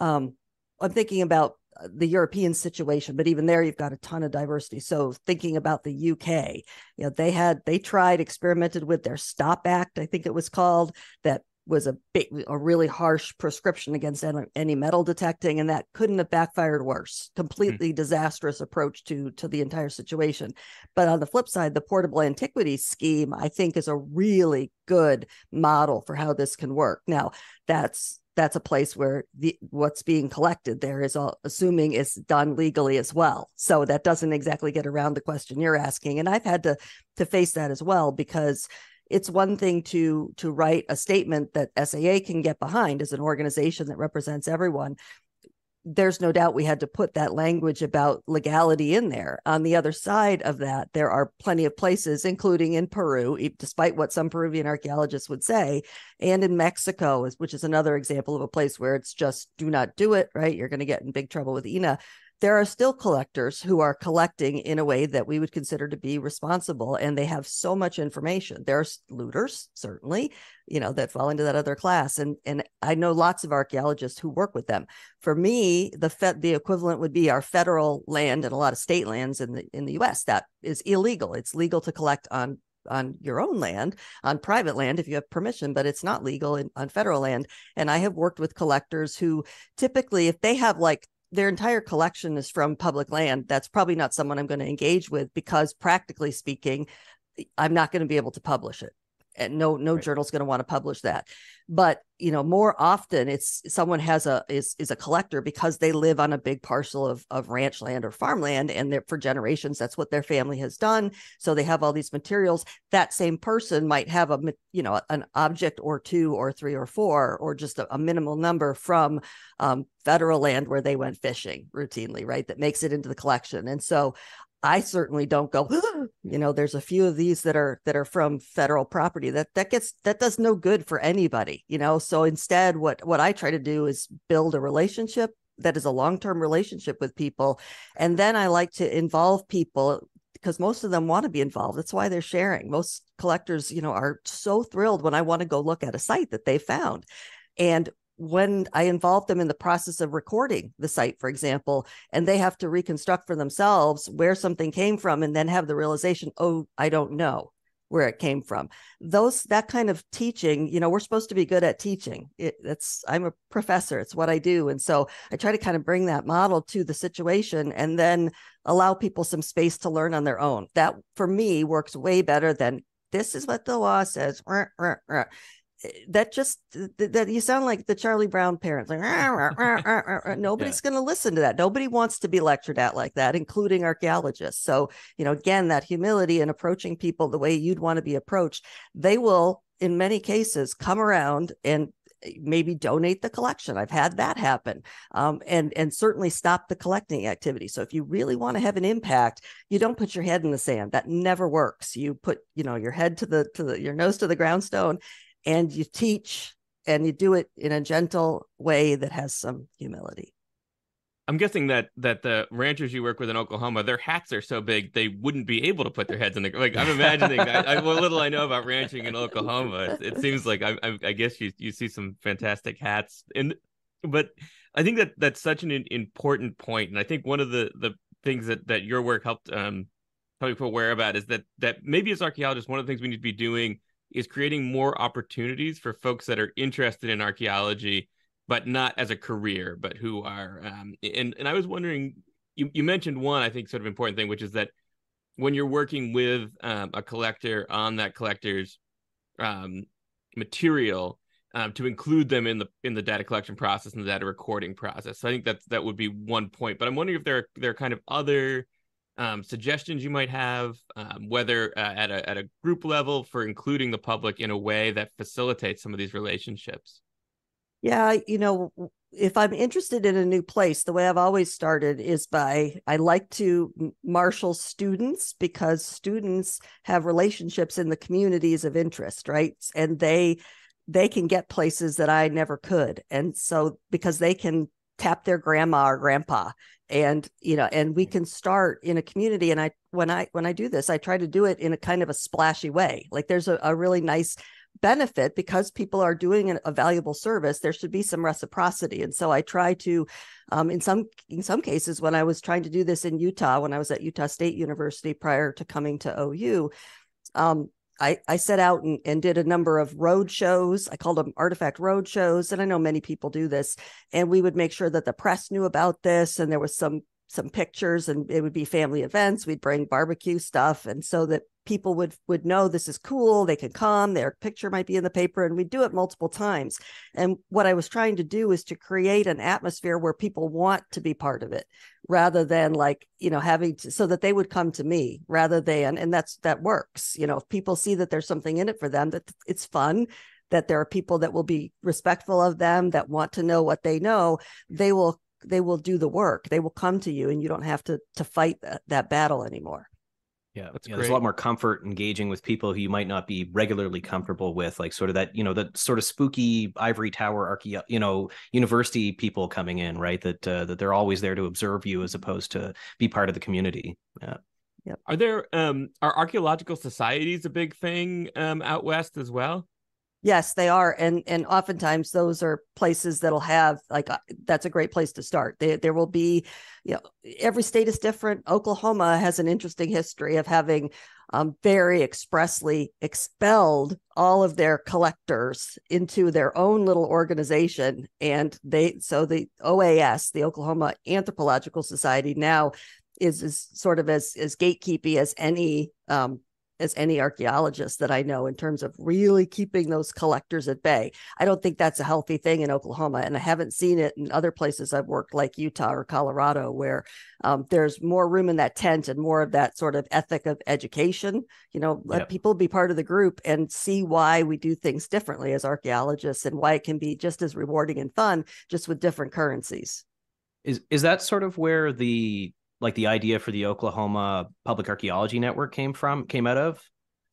um, I'm thinking about uh, the European situation, but even there, you've got a ton of diversity. So thinking about the UK, you know, they had, they tried, experimented with their Stop Act, I think it was called, that was a big, a really harsh prescription against any metal detecting, and that couldn't have backfired worse. Hmm. Completely mm-hmm. disastrous approach to to the entire situation. But on the flip side, the portable antiquities scheme, I think, is a really good model for how this can work. Now, that's that's a place where the what's being collected there is all, assuming is done legally as well. So that doesn't exactly get around the question you're asking, and I've had to to face that as well because it's one thing to to write a statement that SAA can get behind as an organization that represents everyone. There's no doubt we had to put that language about legality in there. On the other side of that, there are plenty of places, including in Peru, despite what some Peruvian archaeologists would say, and in Mexico, which is another example of a place where it's just do not do it, right? You're going to get in big trouble with INAH there are still collectors who are collecting in a way that we would consider to be responsible and they have so much information. There's looters certainly you know that fall into that other class and and i know lots of archaeologists who work with them. For me the fed the equivalent would be our federal land and a lot of state lands in the in the us that is illegal. It's legal to collect on on your own land, on private land if you have permission, but it's not legal in, on federal land. And I have worked with collectors who typically, if they have like their entire collection is from public land, that's probably not someone I'm going to engage with because practically speaking, I'm not going to be able to publish it and no no right. journal's going to want to publish that. But you know more often it's someone has a is is a collector because they live on a big parcel of of ranch land or farmland and for generations that's what their family has done. So they have all these materials. That same person might have a you know an object or two or three or four or just a, a minimal number from um, federal land where they went fishing routinely right? That makes it into the collection. And so I certainly don't go, you know, there's a few of these that are that are from federal property that that gets that does no good for anybody, you know. So instead what what I try to do is build a relationship that is a long-term relationship with people and then I like to involve people because most of them want to be involved. That's why they're sharing. Most collectors, you know, are so thrilled when I want to go look at a site that they found. And when I involve them in the process of recording the site, for example, and they have to reconstruct for themselves where something came from and then have the realization, oh, I don't know where it came from. Those that kind of teaching, you know, we're supposed to be good at teaching. It, it's I'm a professor, it's what I do. And so I try to kind of bring that model to the situation and then allow people some space to learn on their own. That for me works way better than this is what the law says that just that you sound like the Charlie Brown parents. Like nobody's yeah. going to listen to that. Nobody wants to be lectured at like that, including archaeologists. So you know, again, that humility and approaching people the way you'd want to be approached, they will, in many cases, come around and eh, maybe donate the collection. I've had that happen, um, and and certainly stop the collecting activity. So if you really want to have an impact, you don't put your head in the sand. That never works. You put you know your head to the to the your nose to the groundstone and you teach and you do it in a gentle way that has some humility. I'm guessing that that the ranchers you work with in Oklahoma, their hats are so big they wouldn't be able to put their heads in the like. I'm imagining that. I, what little I know about ranching in Oklahoma, it, it seems like I, I, I, guess you you see some fantastic hats, and but I think that that's such an important point, and I think one of the the things that that your work helped um help people aware about is that that maybe as archaeologists, one of the things we need to be doing is creating more opportunities for folks that are interested in archaeology, but not as a career, but who are. Um, and and I was wondering, you you mentioned one I think sort of important thing, which is that when you're working with um, a collector on that collector's um, material. Um, to include them in the in the data collection process and the data recording process. So I think that that would be one point. But I'm wondering if there are, there are kind of other um, suggestions you might have, um, whether uh, at a at a group level for including the public in a way that facilitates some of these relationships. Yeah, you know, if I'm interested in a new place, the way I've always started is by I like to marshal students because students have relationships in the communities of interest, right? And they they can get places that I never could. And so because they can tap their grandma or grandpa. And you know and we can start in a community. And i when i when i do this i try to do it in a kind of a splashy way. Like there's a, a really nice benefit because people are doing a valuable service there should be some reciprocity. And so i try to um, in some in some cases when i was trying to do this in utah when i was at utah state university prior to coming to ou um, I, I set out and, and did a number of road shows. I called them artifact road shows. And I know many people do this. And we would make sure that the press knew about this. And there was some some pictures and it would be family events. We'd bring barbecue stuff. And so that people would would know this is cool they could come their picture might be in the paper and we do it multiple times and what i was trying to do is to create an atmosphere where people want to be part of it rather than like you know having to so that they would come to me rather than and that's that works you know if people see that there's something in it for them that it's fun that there are people that will be respectful of them that want to know what they know they will they will do the work they will come to you and you don't have to to fight that, that battle anymore yeah, That's yeah there's a lot more comfort engaging with people who you might not be regularly comfortable with, like sort of that, you know, that sort of spooky ivory tower archae, you know, university people coming in, right? That uh, that they're always there to observe you as opposed to be part of the community. Yeah. Yep. Are there um are archaeological societies a big thing um out west as well? Yes, they are, and and oftentimes those are places that'll have like uh, that's a great place to start. They, there will be, you know, every state is different. Oklahoma has an interesting history of having um, very expressly expelled all of their collectors into their own little organization, and they so the OAS, the Oklahoma Anthropological Society, now is is sort of as as gatekeepy as any um, as any archaeologist that I know in terms of really keeping those collectors at bay. I don't think that's a healthy thing in Oklahoma, and I haven't seen it in other places I've worked, like Utah or Colorado, where um, there's more room in that tent and more of that sort of ethic of education. You know, let yep. people be part of the group and see why we do things differently as archaeologists and why it can be just as rewarding and fun, just with different currencies. Is is that sort of where the like the idea for the Oklahoma Public Archaeology Network came from came out of?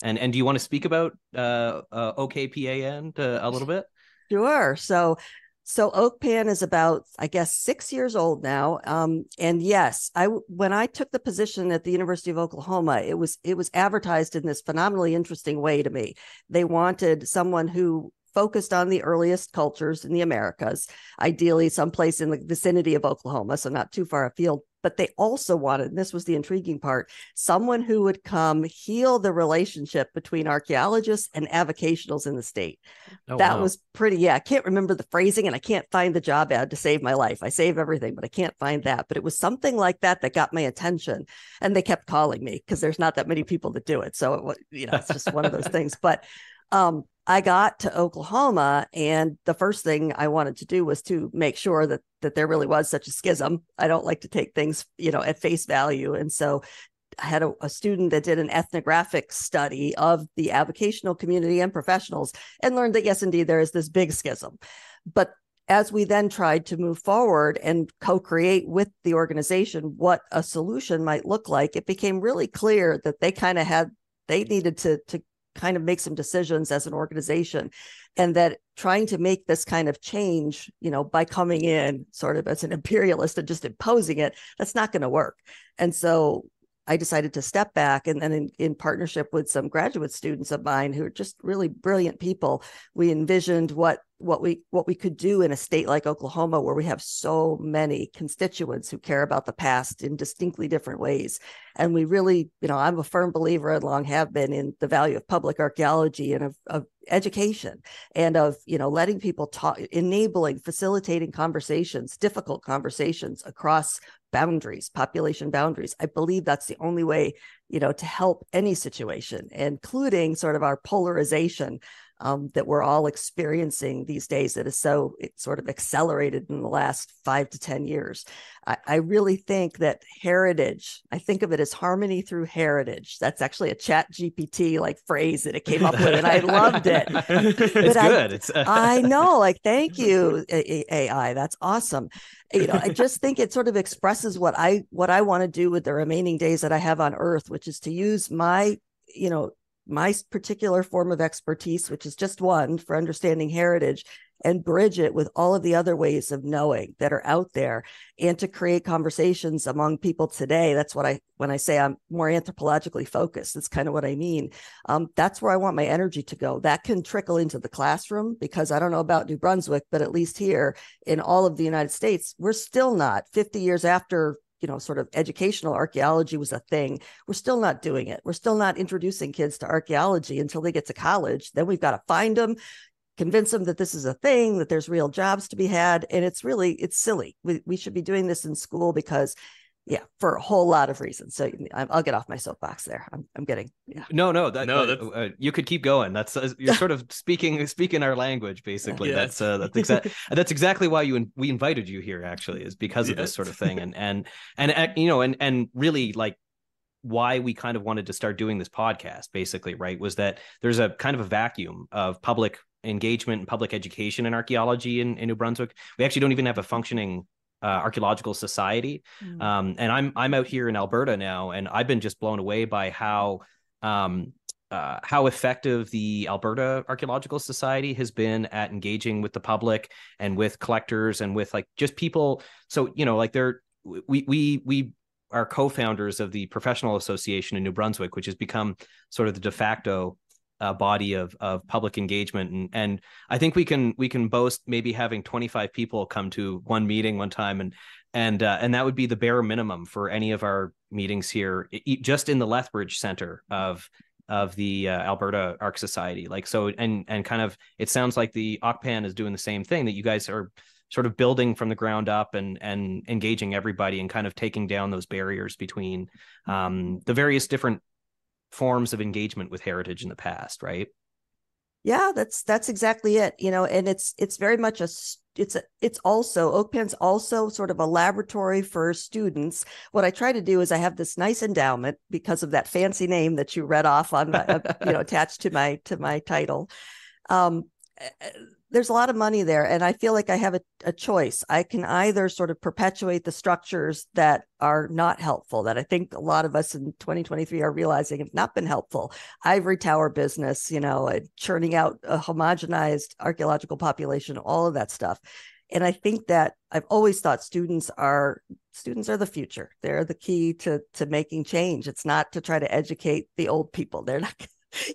And and do you want to speak about uh, uh OKPAN a little bit? Sure. So so OKPAN is about I guess 6 years old now. Um and yes, I when I took the position at the University of Oklahoma, it was it was advertised in this phenomenally interesting way to me. They wanted someone who focused on the earliest cultures in the Americas, ideally someplace in the vicinity of Oklahoma, so not too far afield, but they also wanted, and this was the intriguing part, someone who would come heal the relationship between archaeologists and avocationals in the state. Oh, that wow. was pretty, yeah. I can't remember the phrasing and I can't find the job ad to save my life. I save everything, but I can't find that. But it was something like that that got my attention. And they kept calling me because there's not that many people that do it. So, it, you know, it's just one of those things. But um, I got to Oklahoma, and the first thing I wanted to do was to make sure that that there really was such a schism. I don't like to take things, you know, at face value, and so I had a, a student that did an ethnographic study of the avocational community and professionals, and learned that yes, indeed, there is this big schism, but as we then tried to move forward and co-create with the organization what a solution might look like it became really clear that they kind of had they needed to to kind of make some decisions as an organization. And that trying to make this kind of change you know by coming in sort of as an imperialist and just imposing it that's not going to work. And so I decided to step back and then in, in, partnership with some graduate students of mine who are just really brilliant people, we envisioned what what we what we could do in a state like Oklahoma where we have so many constituents who care about the past in distinctly different ways. And we really you know I'm a firm believer and long have been in the value of public archaeology and of, of education and of you know letting people talk enabling facilitating conversations difficult conversations across boundaries population boundaries. I believe that's the only way you know to help any situation including sort of our polarization um, that we're all experiencing these days that is so sort of accelerated in the last five to 10 years. I, I, really think that heritage, I think of it as harmony through heritage. That's actually a chat GPT like phrase that it came up with, and I loved it. it's I, good. It's, I know, like, thank you, AI. That's awesome. You know, I just think it sort of expresses what I what I want to do with the remaining days that I have on earth, which is to use my, you know, my particular form of expertise, which is just one for understanding heritage, and bridge it with all of the other ways of knowing that are out there and to create conversations among people today. That's what i when i say i'm more anthropologically focused that's kind of what i mean. Um, that's where i want my energy to go. That can trickle into the classroom because i don't know about new brunswick but at least here in all of the united states we're still not 50 years after you know sort of educational archaeology was a thing we're still not doing it. We're still not introducing kids to archaeology until they get to college. Then we've got to find them convince them that this is a thing that there's real jobs to be had and it's really it's silly. We, we should be doing this in school because yeah for a whole lot of reasons. So i'll get off my soapbox there. I'm, I'm getting yeah. No no that, no that, uh, you could keep going. That's uh, you're sort of speaking speaking our language basically. Yes. that's uh, that's exactly that's exactly why you we invited you here actually is because of yes. this sort of thing. And and and uh, you know and and really like why we kind of wanted to start doing this podcast basically right was that there's a kind of a vacuum of public engagement and public education in archaeology in, in new brunswick. We actually don't even have a functioning uh, archaeological society. Mm. Um, and I'm I'm out here in Alberta now, and I've been just blown away by how um, uh, how effective the Alberta Archaeological Society has been at engaging with the public and with collectors and with like just people. So you know, like they're we we we are co-founders of the Professional Association in New Brunswick, which has become sort of the de facto uh, body of of public engagement. And and I think we can we can boast maybe having 25 people come to one meeting one time and and uh, and that would be the bare minimum for any of our meetings here just in the Lethbridge Center of of the uh, Alberta Arc Society. Like so and and kind of it sounds like the OKPAN is doing the same thing that you guys are sort of building from the ground up and and engaging everybody and kind of taking down those barriers between um, the various different forms of engagement with heritage in the past, right? Yeah, that's that's exactly it. You know, and it's it's very much a it's a it's also OKPAN's also sort of a laboratory for students. What I try to do is I have this nice endowment because of that fancy name that you read off on my, uh, you know attached to my to my title. Um, there's a lot of money there and i feel like i have a, a, choice. I can either sort of perpetuate the structures that are not helpful that i think a lot of us in 2023 are realizing have not been helpful. Ivory tower business you know churning out a homogenized archaeological population all of that stuff. And i think that i've always thought students are students are the future. They're the key to to making change. It's not to try to educate the old people. They're not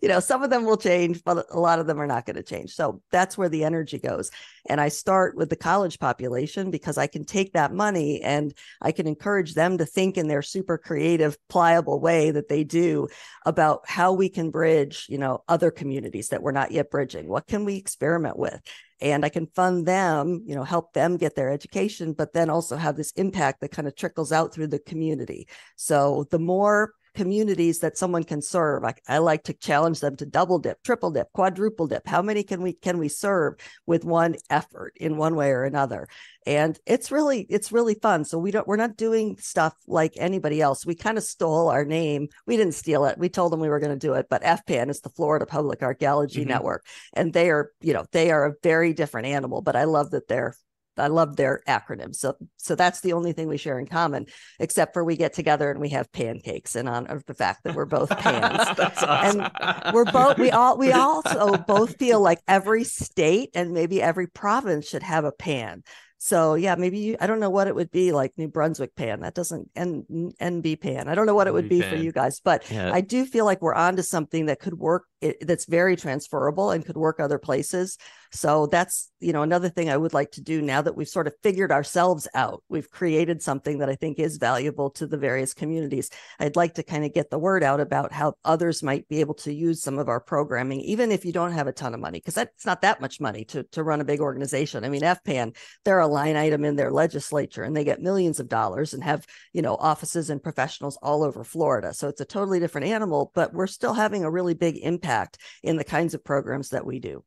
you know, some of them will change, but a lot of them are not going to change. So that's where the energy goes. And I start with the college population because I can take that money and I can encourage them to think in their super creative, pliable way that they do about how we can bridge, you know, other communities that we're not yet bridging. What can we experiment with? and I can fund them, you know, help them get their education, but then also have this impact that kind of trickles out through the community. So the more communities that someone can serve. I, I like to challenge them to double dip, triple dip, quadruple dip. How many can we can we serve with one effort in one way or another? And it's really it's really fun. So we don't we're not doing stuff like anybody else. We kind of stole our name. We didn't steal it. We told them we were going to do it, but FPAN is the Florida Public Archaeology mm-hmm. Network, and they are you know they are a very different animal. But I love that they're I love their acronyms. So so that's the only thing we share in common, except for we get together and we have pancakes in honor of the fact that we're both pans. that's awesome. And we're both we all we also both feel like every state and maybe every province should have a pan. So yeah, maybe you, I don't know what it would be like New Brunswick pan. That doesn't N, NB pan. I don't know what it would be pan. for you guys, but yeah. I do feel like we're onto something that could work. It, that's very transferable and could work other places. So that's, you know, another thing I would like to do now that we've sort of figured ourselves out. We've created something that I think is valuable to the various communities. I'd like to kind of get the word out about how others might be able to use some of our programming, even if you don't have a ton of money, because that's not that much money to, to run a big organization. I mean, FPAN, they're a line item in their legislature and they get millions of dollars and have you know offices and professionals all over florida so it's a totally different animal but we're still having a really big impact in the kinds of programs that we do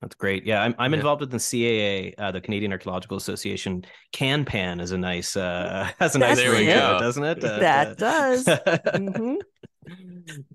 that's great. Yeah, I'm I'm Yeah. involved with the CAA, uh, the Canadian Archaeological Association. CanPan is a nice uh, has a nice There ring to it, doesn't it? Uh, That uh, does. Mhm.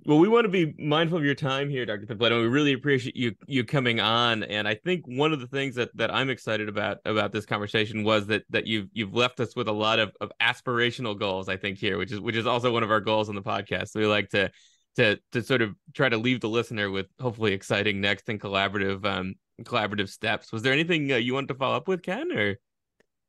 Well, we want to be mindful of your time here, Dr. Pitblado. We really appreciate you you coming on. And I think one of the things that, that I'm excited about about this conversation was that that you've you've left us with a lot of, of aspirational goals, I think, here, which is which is also one of our goals on the podcast. So We like to to to sort of try to leave the listener with hopefully exciting next and collaborative um collaborative steps. Was there anything uh, you wanted to follow up with, Ken? Or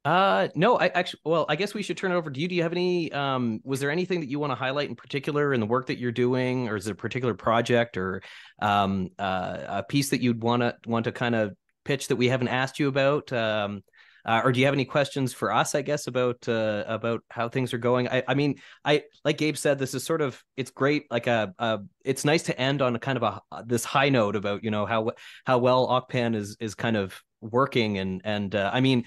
Uh, no, I actually, well, I guess we should turn it over to you. Do you have any, um, was there anything that you want to highlight in particular in the work that you're doing, or is it a particular project or, um, uh, a piece that you'd want to, want to kind of pitch that we haven't asked you about? Um, uh, or do you have any questions for us, I guess, about, uh, about how things are going? I, I mean, I, like Gabe said, this is sort of, it's great. Like a, a it's nice to end on a kind of a, this high note about, you know, how, how well OKPAN is, is kind of working. And, and, uh, I mean,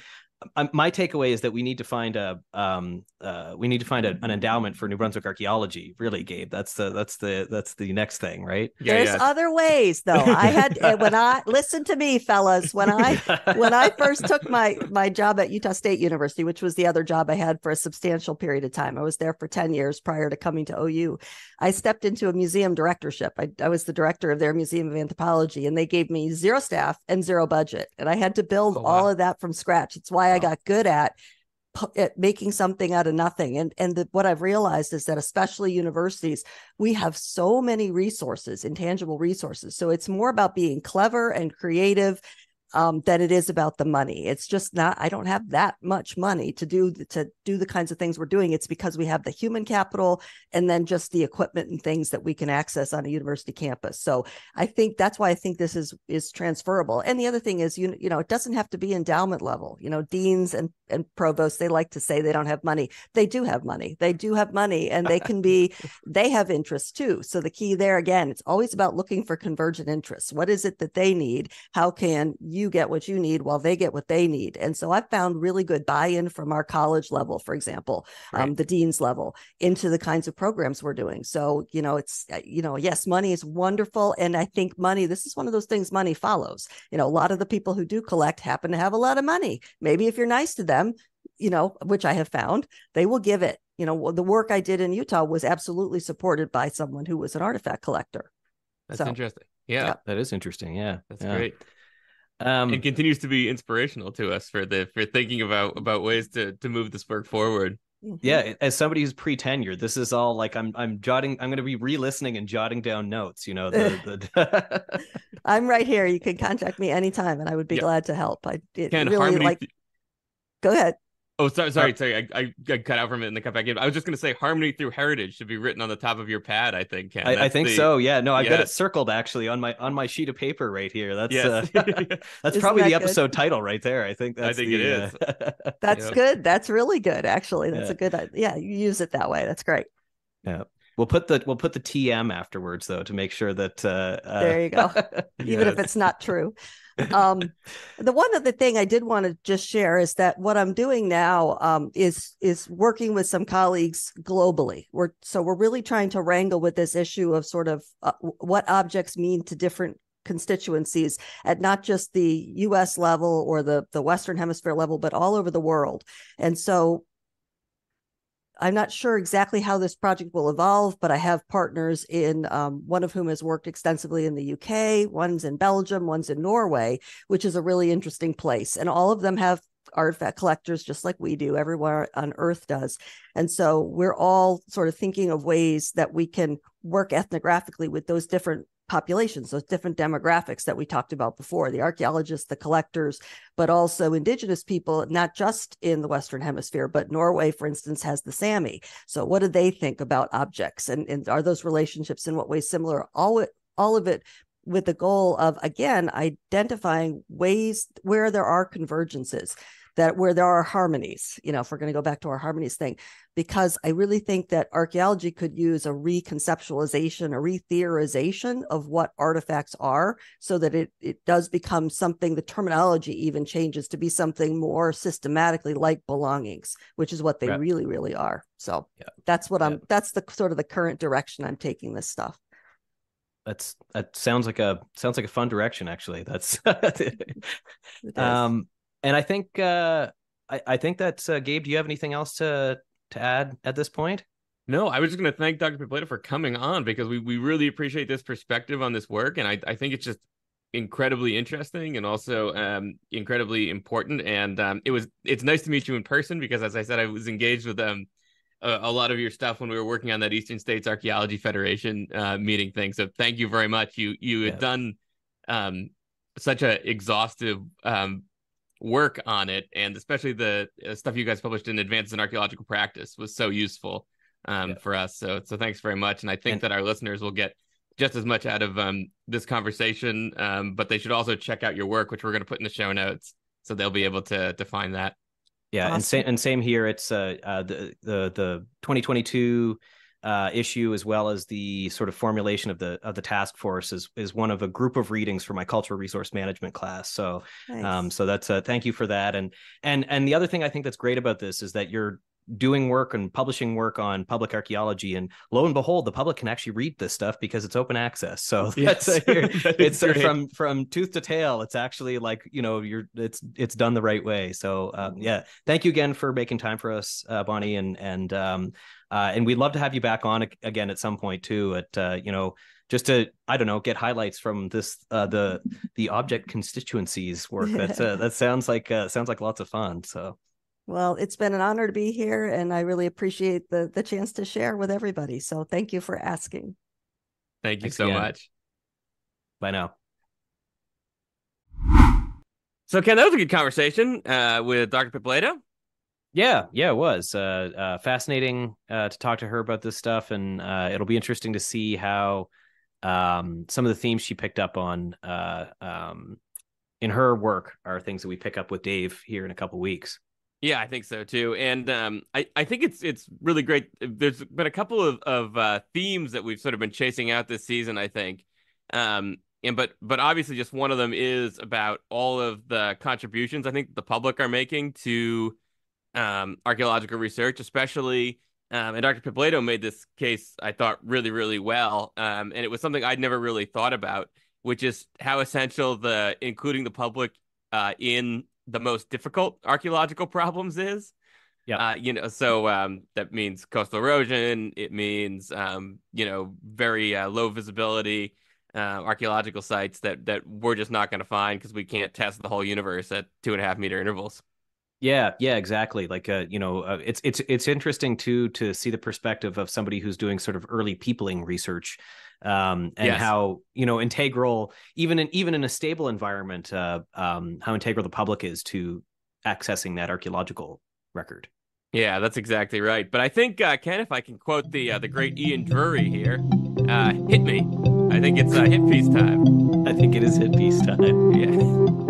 my takeaway is that we need to find a um uh we need to find a, an endowment for New Brunswick archaeology. Really, Gabe, that's the that's the that's the next thing, right? There's other ways though. I had eh, when I listen to me, fellas, when I when I first took my my job at Utah State University, which was the other job I had for a substantial period of time, I was there for 10 years prior to coming to OU. I stepped into a museum directorship. I, I was the director of their Museum of Anthropology, and they gave me zero staff and zero budget. And I had to build Oh, wow. all of that from scratch. It's why I got good at at making something out of nothing. And and the, what I've realized is that especially universities, we have so many resources, intangible resources. So it's more about being clever and creative um, than it is about the money. It's just not. I don't have that much money to do the- to do the kinds of things we're doing. It's because we have the human capital and then just the equipment and things that we can access on a university campus. So I think that's why I think this is is transferable. And the other thing is, you you know, it doesn't have to be endowment level. You know, deans and and provosts they like to say they don't have money. They do have money. They do have money, and they can be they have interests too. So the key there again, it's always about looking for convergent interests. What is it that they need? How can you get what you need while they get what they need? And so I've found really good buy-in from our college level, for example, um, the dean's level, into the kinds of programs we're doing. So you know, it's uh, you know, yes, money is wonderful, and I think money. This is one of those things money follows. You know, a lot of the people who do collect happen to have a lot of money. Maybe if you're nice to them, you know, which I have found, they will give it. You know, the work I did in Utah was absolutely supported by someone who was an artifact collector. That's So, interesting. Yeah, yeah. That is interesting. Yeah, that's yeah. great. Um, it continues to be inspirational to us for the for thinking about about ways to to move this work forward. Mhm. yeah, as somebody who's pre-tenure, this is all like I'm I'm jotting. I'm going to be re-listening and jotting down notes. You know, the, the I'm right here. You can contact me anytime, and I would be Yeah. glad to help. I it Ken, really harmony. like. th- Go ahead. Oh, sorry, sorry, sorry. I, I I cut out from it minute and then cut back in. I was just gonna say harmony through heritage should be written on the top of your pad. I think. Ken. I, I think the- so. Yeah, no, I've got it circled actually on my on my sheet of paper right here. That's Yes. uh, that's Isn't probably that the good? episode title right there. I think I that's think the, it is. uh, That's Yeah. good. That's really good. Actually, that's Yeah. a good. Yeah, you use it that way. That's great. Yeah. We'll put the we'll put the TM afterwards though to make sure that uh, uh There you go. even if it's not true. Um, the one other thing I did want to just share is that what I'm doing now um, is is working with some colleagues globally. We're so we're really trying to wrangle with this issue of sort of uh, what objects mean to different constituencies at not just the U.S. level or the the Western Hemisphere level, but all over the world. And so I'm not sure exactly how this project will evolve, but I have partners in um, one of whom has worked extensively in the UK, one's in Belgium, one's in Norway, which is a really interesting place. And all of them have artifact collectors just like we do, everywhere on earth does. And so we're all sort of thinking of ways that we can work ethnographically with those different populations, those different demographics that we talked about before the archaeologists, the collectors, but also indigenous people, not just in the Western Hemisphere, but Norway, for instance, has the Sami. So, what do they think about objects? And, and are those relationships in what ways similar? All, it, all of it with the goal of, again, identifying ways where there are convergences. That where there are harmonies, you know, if we're going to go back to our harmonies thing, because I really think that archaeology could use a reconceptualization, a retheorization of what artifacts are so that it, it does become something, the terminology even changes to be something more systematically like belongings, which is what they Yeah. really, really are. So Yeah. that's what Yeah. I'm, that's the sort of the current direction I'm taking this stuff. That's that sounds like a sounds like a fun direction actually. That's um and I think uh I, I think that's uh, Gabe, do you have anything else to to add at this point? No, I was just going to thank Dr. Pitblado for coming on because we, we really appreciate this perspective on this work. And I, I think it's just incredibly interesting and also um, incredibly important. And um, it was it's nice to meet you in person because, as I said, I was engaged with um, a, a lot of your stuff when we were working on that Eastern States Archaeology Federation uh, meeting thing. So thank you very much. You you had Yeah. done um, such a exhaustive um, work on it, and especially the uh, stuff you guys published in Advances in Archaeological Practice was so useful um, Yeah. for us. So so thanks very much, and I think And- that our listeners will get just as much out of um, this conversation, um, but they should also check out your work, which we're going to put in the show notes, so they'll be able to to find that. Yeah, and same and same here. It's uh, uh the the the 2022 uh issue as well as the sort of formulation of the of the task force is is one of a group of readings for my cultural resource management class. So um so that's uh thank you for that and and and the other thing I think that's great about this is that you're doing work and publishing work on public archaeology and lo and behold the public can actually read this stuff because it's open access so that's uh, here That is it's uh, great. from from tooth to tail it's actually like you know you're it's it's done the right way so um, Mhm. yeah thank you again for making time for us uh, bonnie and and um uh and we'd love to have you back on again at some point too at uh you know just to i don't know get highlights from this uh the the object constituencies work that's uh, that sounds like uh sounds like lots of fun so Well, it's been an honor to be here, and I really appreciate the the chance to share with everybody. So thank you for asking. Thank you Thanks so again. much. bye now So Ken, that was a good conversation uh, with Dr. Pitblado. Yeah, yeah, it was uh, uh, fascinating uh, to talk to her about this stuff, and uh, it'll be interesting to see how um, some of the themes she picked up on uh, um, in her work are things that we pick up with Dave here in a couple weeks. Yeah, I think so too. And um, I, I think it's it's really great. There's been a couple of, of uh, themes that we've sort of been chasing out this season, I think. Um, and but but obviously just one of them is about all of the contributions I think the public are making to um, archaeological research, especially um, and Dr. Pitblado made this case I thought really really well. Um, and it was something I'd never really thought about, which is how essential the including the public uh, in the most difficult archaeological problems is. Yeah. Uh, you know, so um, that means coastal erosion. It means um, you know very uh, low visibility uh, archaeological sites that that we're just not going to find because we can't test the whole universe at two and a half meter intervals. Yeah, yeah, exactly. Like, uh, you know, uh, it's it's it's interesting too to see the perspective of somebody who's doing sort of early peopling research, um, and Yes. how you know integral, even in even in a stable environment, uh, um, how integral the public is to accessing that archaeological record. Yeah, that's exactly right. But I think uh, Ken, if I can quote the uh, the great Ian Dury here, uh, hit me. I think it's uh, hit piece time. I think it is hit piece time. Yeah.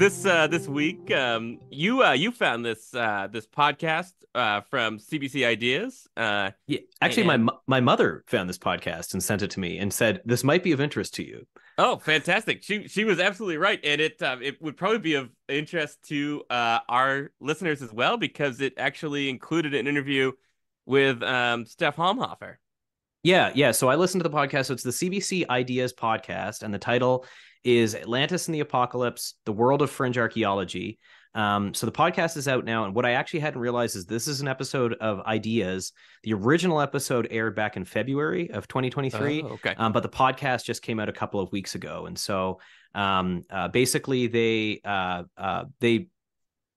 This uh, this week, um, you uh, you found this uh, this podcast uh, from CBC Ideas. Uh, Yeah, actually, my And- mo- my mother found this podcast and sent it to me and said this might be of interest to you. oh, fantastic! She she was absolutely right, and it uh, it would probably be of interest to uh, our listeners as well because it actually included an interview with um, Steph Halmhofer. Yeah, yeah. So I listened to the podcast. So it's the CBC Ideas podcast, and the title is Atlantis and the Apocalypse: The World of Fringe Archaeology. Um, so the podcast is out now, and what I actually hadn't realized is this is an episode of Ideas. The original episode aired back in February of 2023. Oh, okay. Um, but the podcast just came out a couple of weeks ago, and so um, uh, basically they uh, uh, they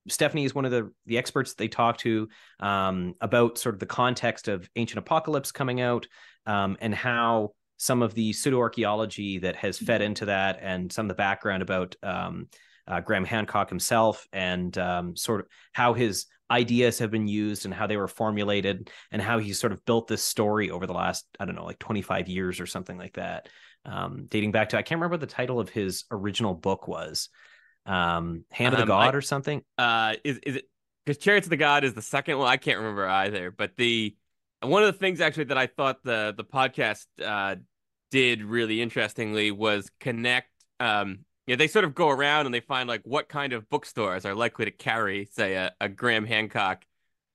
Stephanie is one of the the experts they talk to um, about sort of the context of ancient apocalypse coming out um, and how some of the pseudo archaeology that has fed into that and some of the background about um, uh, Graham Hancock himself and um, sort of how his ideas have been used and how they were formulated and how he sort of built this story over the last I don't know like 25 years or something like that um, dating back to I can't remember what the title of his original book was um, Hand of the Um, God I- or something? Uh is is it because chariots of the god is the second one i can't remember either but the one of the things actually that i thought the the podcast uh did really interestingly was connect um yeah they sort of go around and they find like what kind of bookstores are likely to carry say a, a graham hancock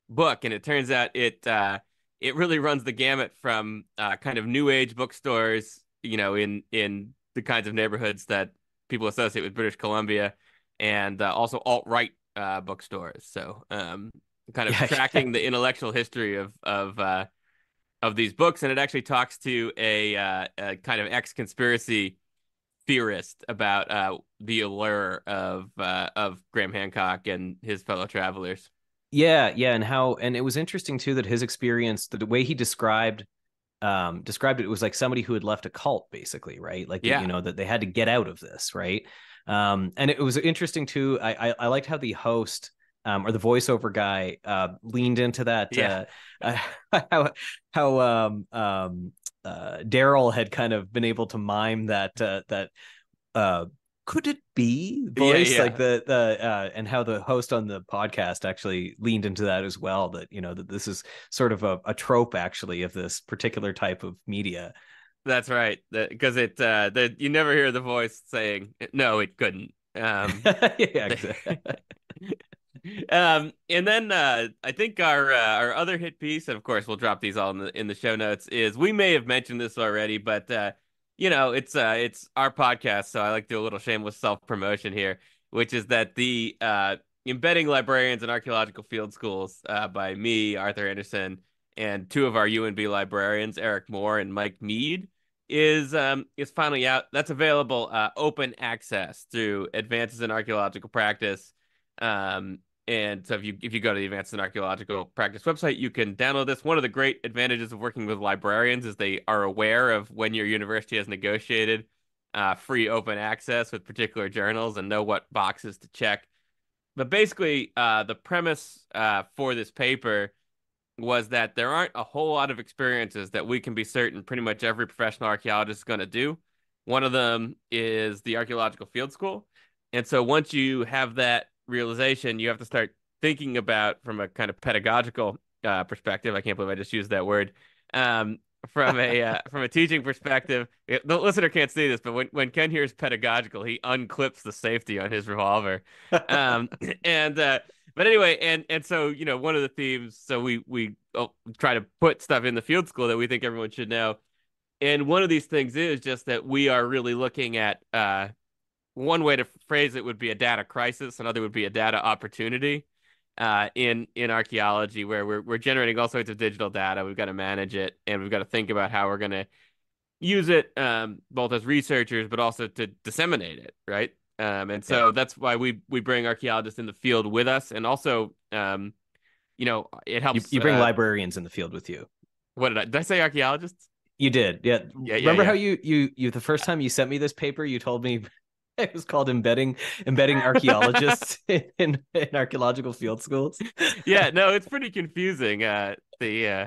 book and it turns out it uh it really runs the gamut from uh kind of new age bookstores you know in in the kinds of neighborhoods that people associate with british columbia and uh, also alt-right uh, bookstores. So, um, kind of Yeah. tracking the intellectual history of of uh, of these books, and it actually talks to a, uh, a kind of ex-conspiracy theorist about uh, the allure of uh, of Graham Hancock and his fellow travelers. Yeah, yeah, and how and it was interesting too that his experience, the way he described um described it, it was like somebody who had left a cult basically, right? Like Yeah. you know that they had to get out of this, right? Um and it was interesting too. I I, I liked how the host um or the voiceover guy uh leaned into that Yeah. uh, uh how how um um uh Daryl had kind of been able to mime that uh that uh could it be voice yeah. like the the uh and how the host on the podcast actually leaned into that as well that you know that this is sort of a, a trope actually of this particular type of media That's right, because it uh, the you never hear the voice saying no, it couldn't. Um, yeah exactly. Um, and then uh, I think our uh, our other hit piece, and of course we'll drop these all in the in the show notes, is we may have mentioned this already, but uh, you know it's uh, it's our podcast, so I like to do a little shameless self promotion here, which is that the uh, embedding librarians in archaeological field schools uh, by me, Arthur Anderson, and two of our UNB librarians, Eric Moore and Mike Mead, is um is finally out. That's available uh, open access through Advances in Archaeological Practice. Um, and so if you if you go to the Advances in Archaeological Practice website, you can download this. One of the great advantages of working with librarians is they are aware of when your university has negotiated uh, free open access with particular journals and know what boxes to check. But basically, uh, the premise uh, for this paper was that there aren't a whole lot of experiences that we can be certain pretty much every professional archaeologist is going to do. One of them is the archaeological field school. And so once you have that realization, you have to start thinking about from a kind of pedagogical uh, perspective. I can't believe I just used that word. Um, from a uh, from a teaching perspective, the listener can't see this, but when, when Ken hears pedagogical, he unclips the safety on his revolver. Um, and uh, but anyway, and and so you know one of the themes. So we we oh, try to put stuff in the field school that we think everyone should know. And one of these things is just that we are really looking at uh, one way to phrase it would be a data crisis, another would be a data opportunity uh, in in archaeology, where we're we're generating all sorts of digital data. We've got to manage it, and we've got to think about how we're going to use it, um, both as researchers, but also to disseminate it, right? Um, and so that's why we we bring archaeologists in the field with us, and also, um, you know, it you, helps. you bring uh, librarians in the field with you What did I did I say? Archaeologists? you did yeah, Yeah, yeah, remember yeah. how you you you the first time you sent me this paper you told me it was called embedding embedding archaeologists in, in in archaeological field schools yeah, no, it's pretty confusing. Uh, the uh,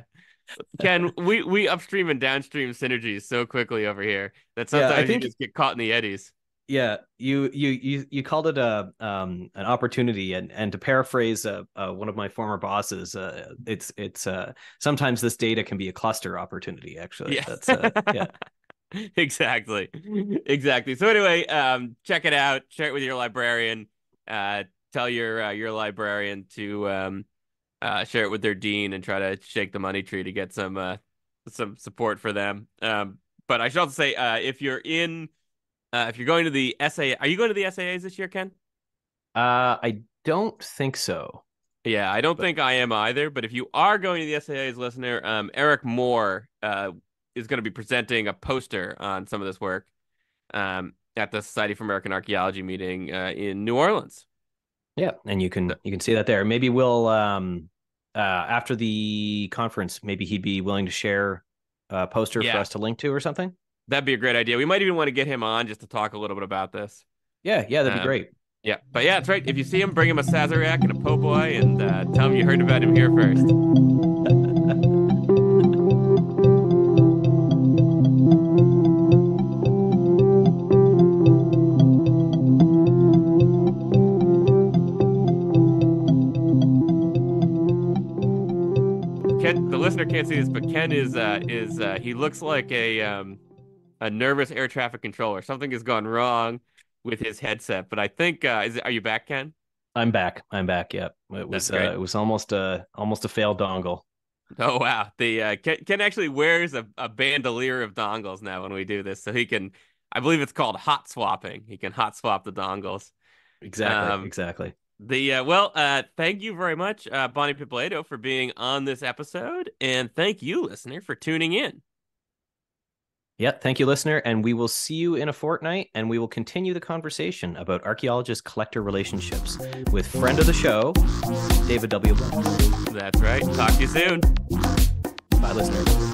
Ken, we we upstream and downstream synergies so quickly over here that Yeah, I sometimes think- you just get caught in the eddies. Yeah, you you you you called it a um an opportunity, and and to paraphrase uh, uh one of my former bosses, uh, it's it's uh sometimes this data can be a cluster opportunity. Actually, Yeah. that's uh, yeah. exactly, exactly. So anyway, um, check it out. Share it with your librarian. Uh, tell your uh, your librarian to um, uh, share it with their dean and try to shake the money tree to get some uh, some support for them. Um, but I should also say, uh, if you're in, uh, if you're going to the SA, are you going to the SAAs this year, Ken? Uh, I don't think so. Yeah, I don't But- think I am either. But if you are going to the SAA's listener, um, Eric Moore uh, is going to be presenting a poster on some of this work um, at the Society for American Archaeology meeting uh, in New Orleans. Yeah, and you can you can see that there. Maybe we'll um uh after the conference, maybe he'd be willing to share a poster Yeah. for us to link to or something. That'd be a great idea. We might even want to get him on just to talk a little bit about this. Yeah, yeah, that'd be Um, great. Yeah, but yeah, that's right. If you see him, bring him a Sazerac and a po' boy, and uh, tell him you heard about him here first. Can't see this, but Ken is uh, is uh, he looks like a um, a nervous air traffic controller. Something has gone wrong with his headset, but I think uh, is are you back, Ken? I'm back. I'm back. Yep. It was uh, it was almost a almost a failed dongle. Oh wow. The uh, Ken, Ken actually wears a, a bandolier of dongles now when we do this, so he can. I believe it's called hot swapping. He can hot swap the dongles. Exactly. Um, exactly. The uh, well, uh, thank you very much, uh, Bonnie Pitblado, for being on this episode, and thank you, listener, for tuning in. Yeah, thank you, listener. And we will see you in a fortnight and we will continue the conversation about archaeologist collector relationships with friend of the show, David W. That's right. Talk to you soon. Bye, listener.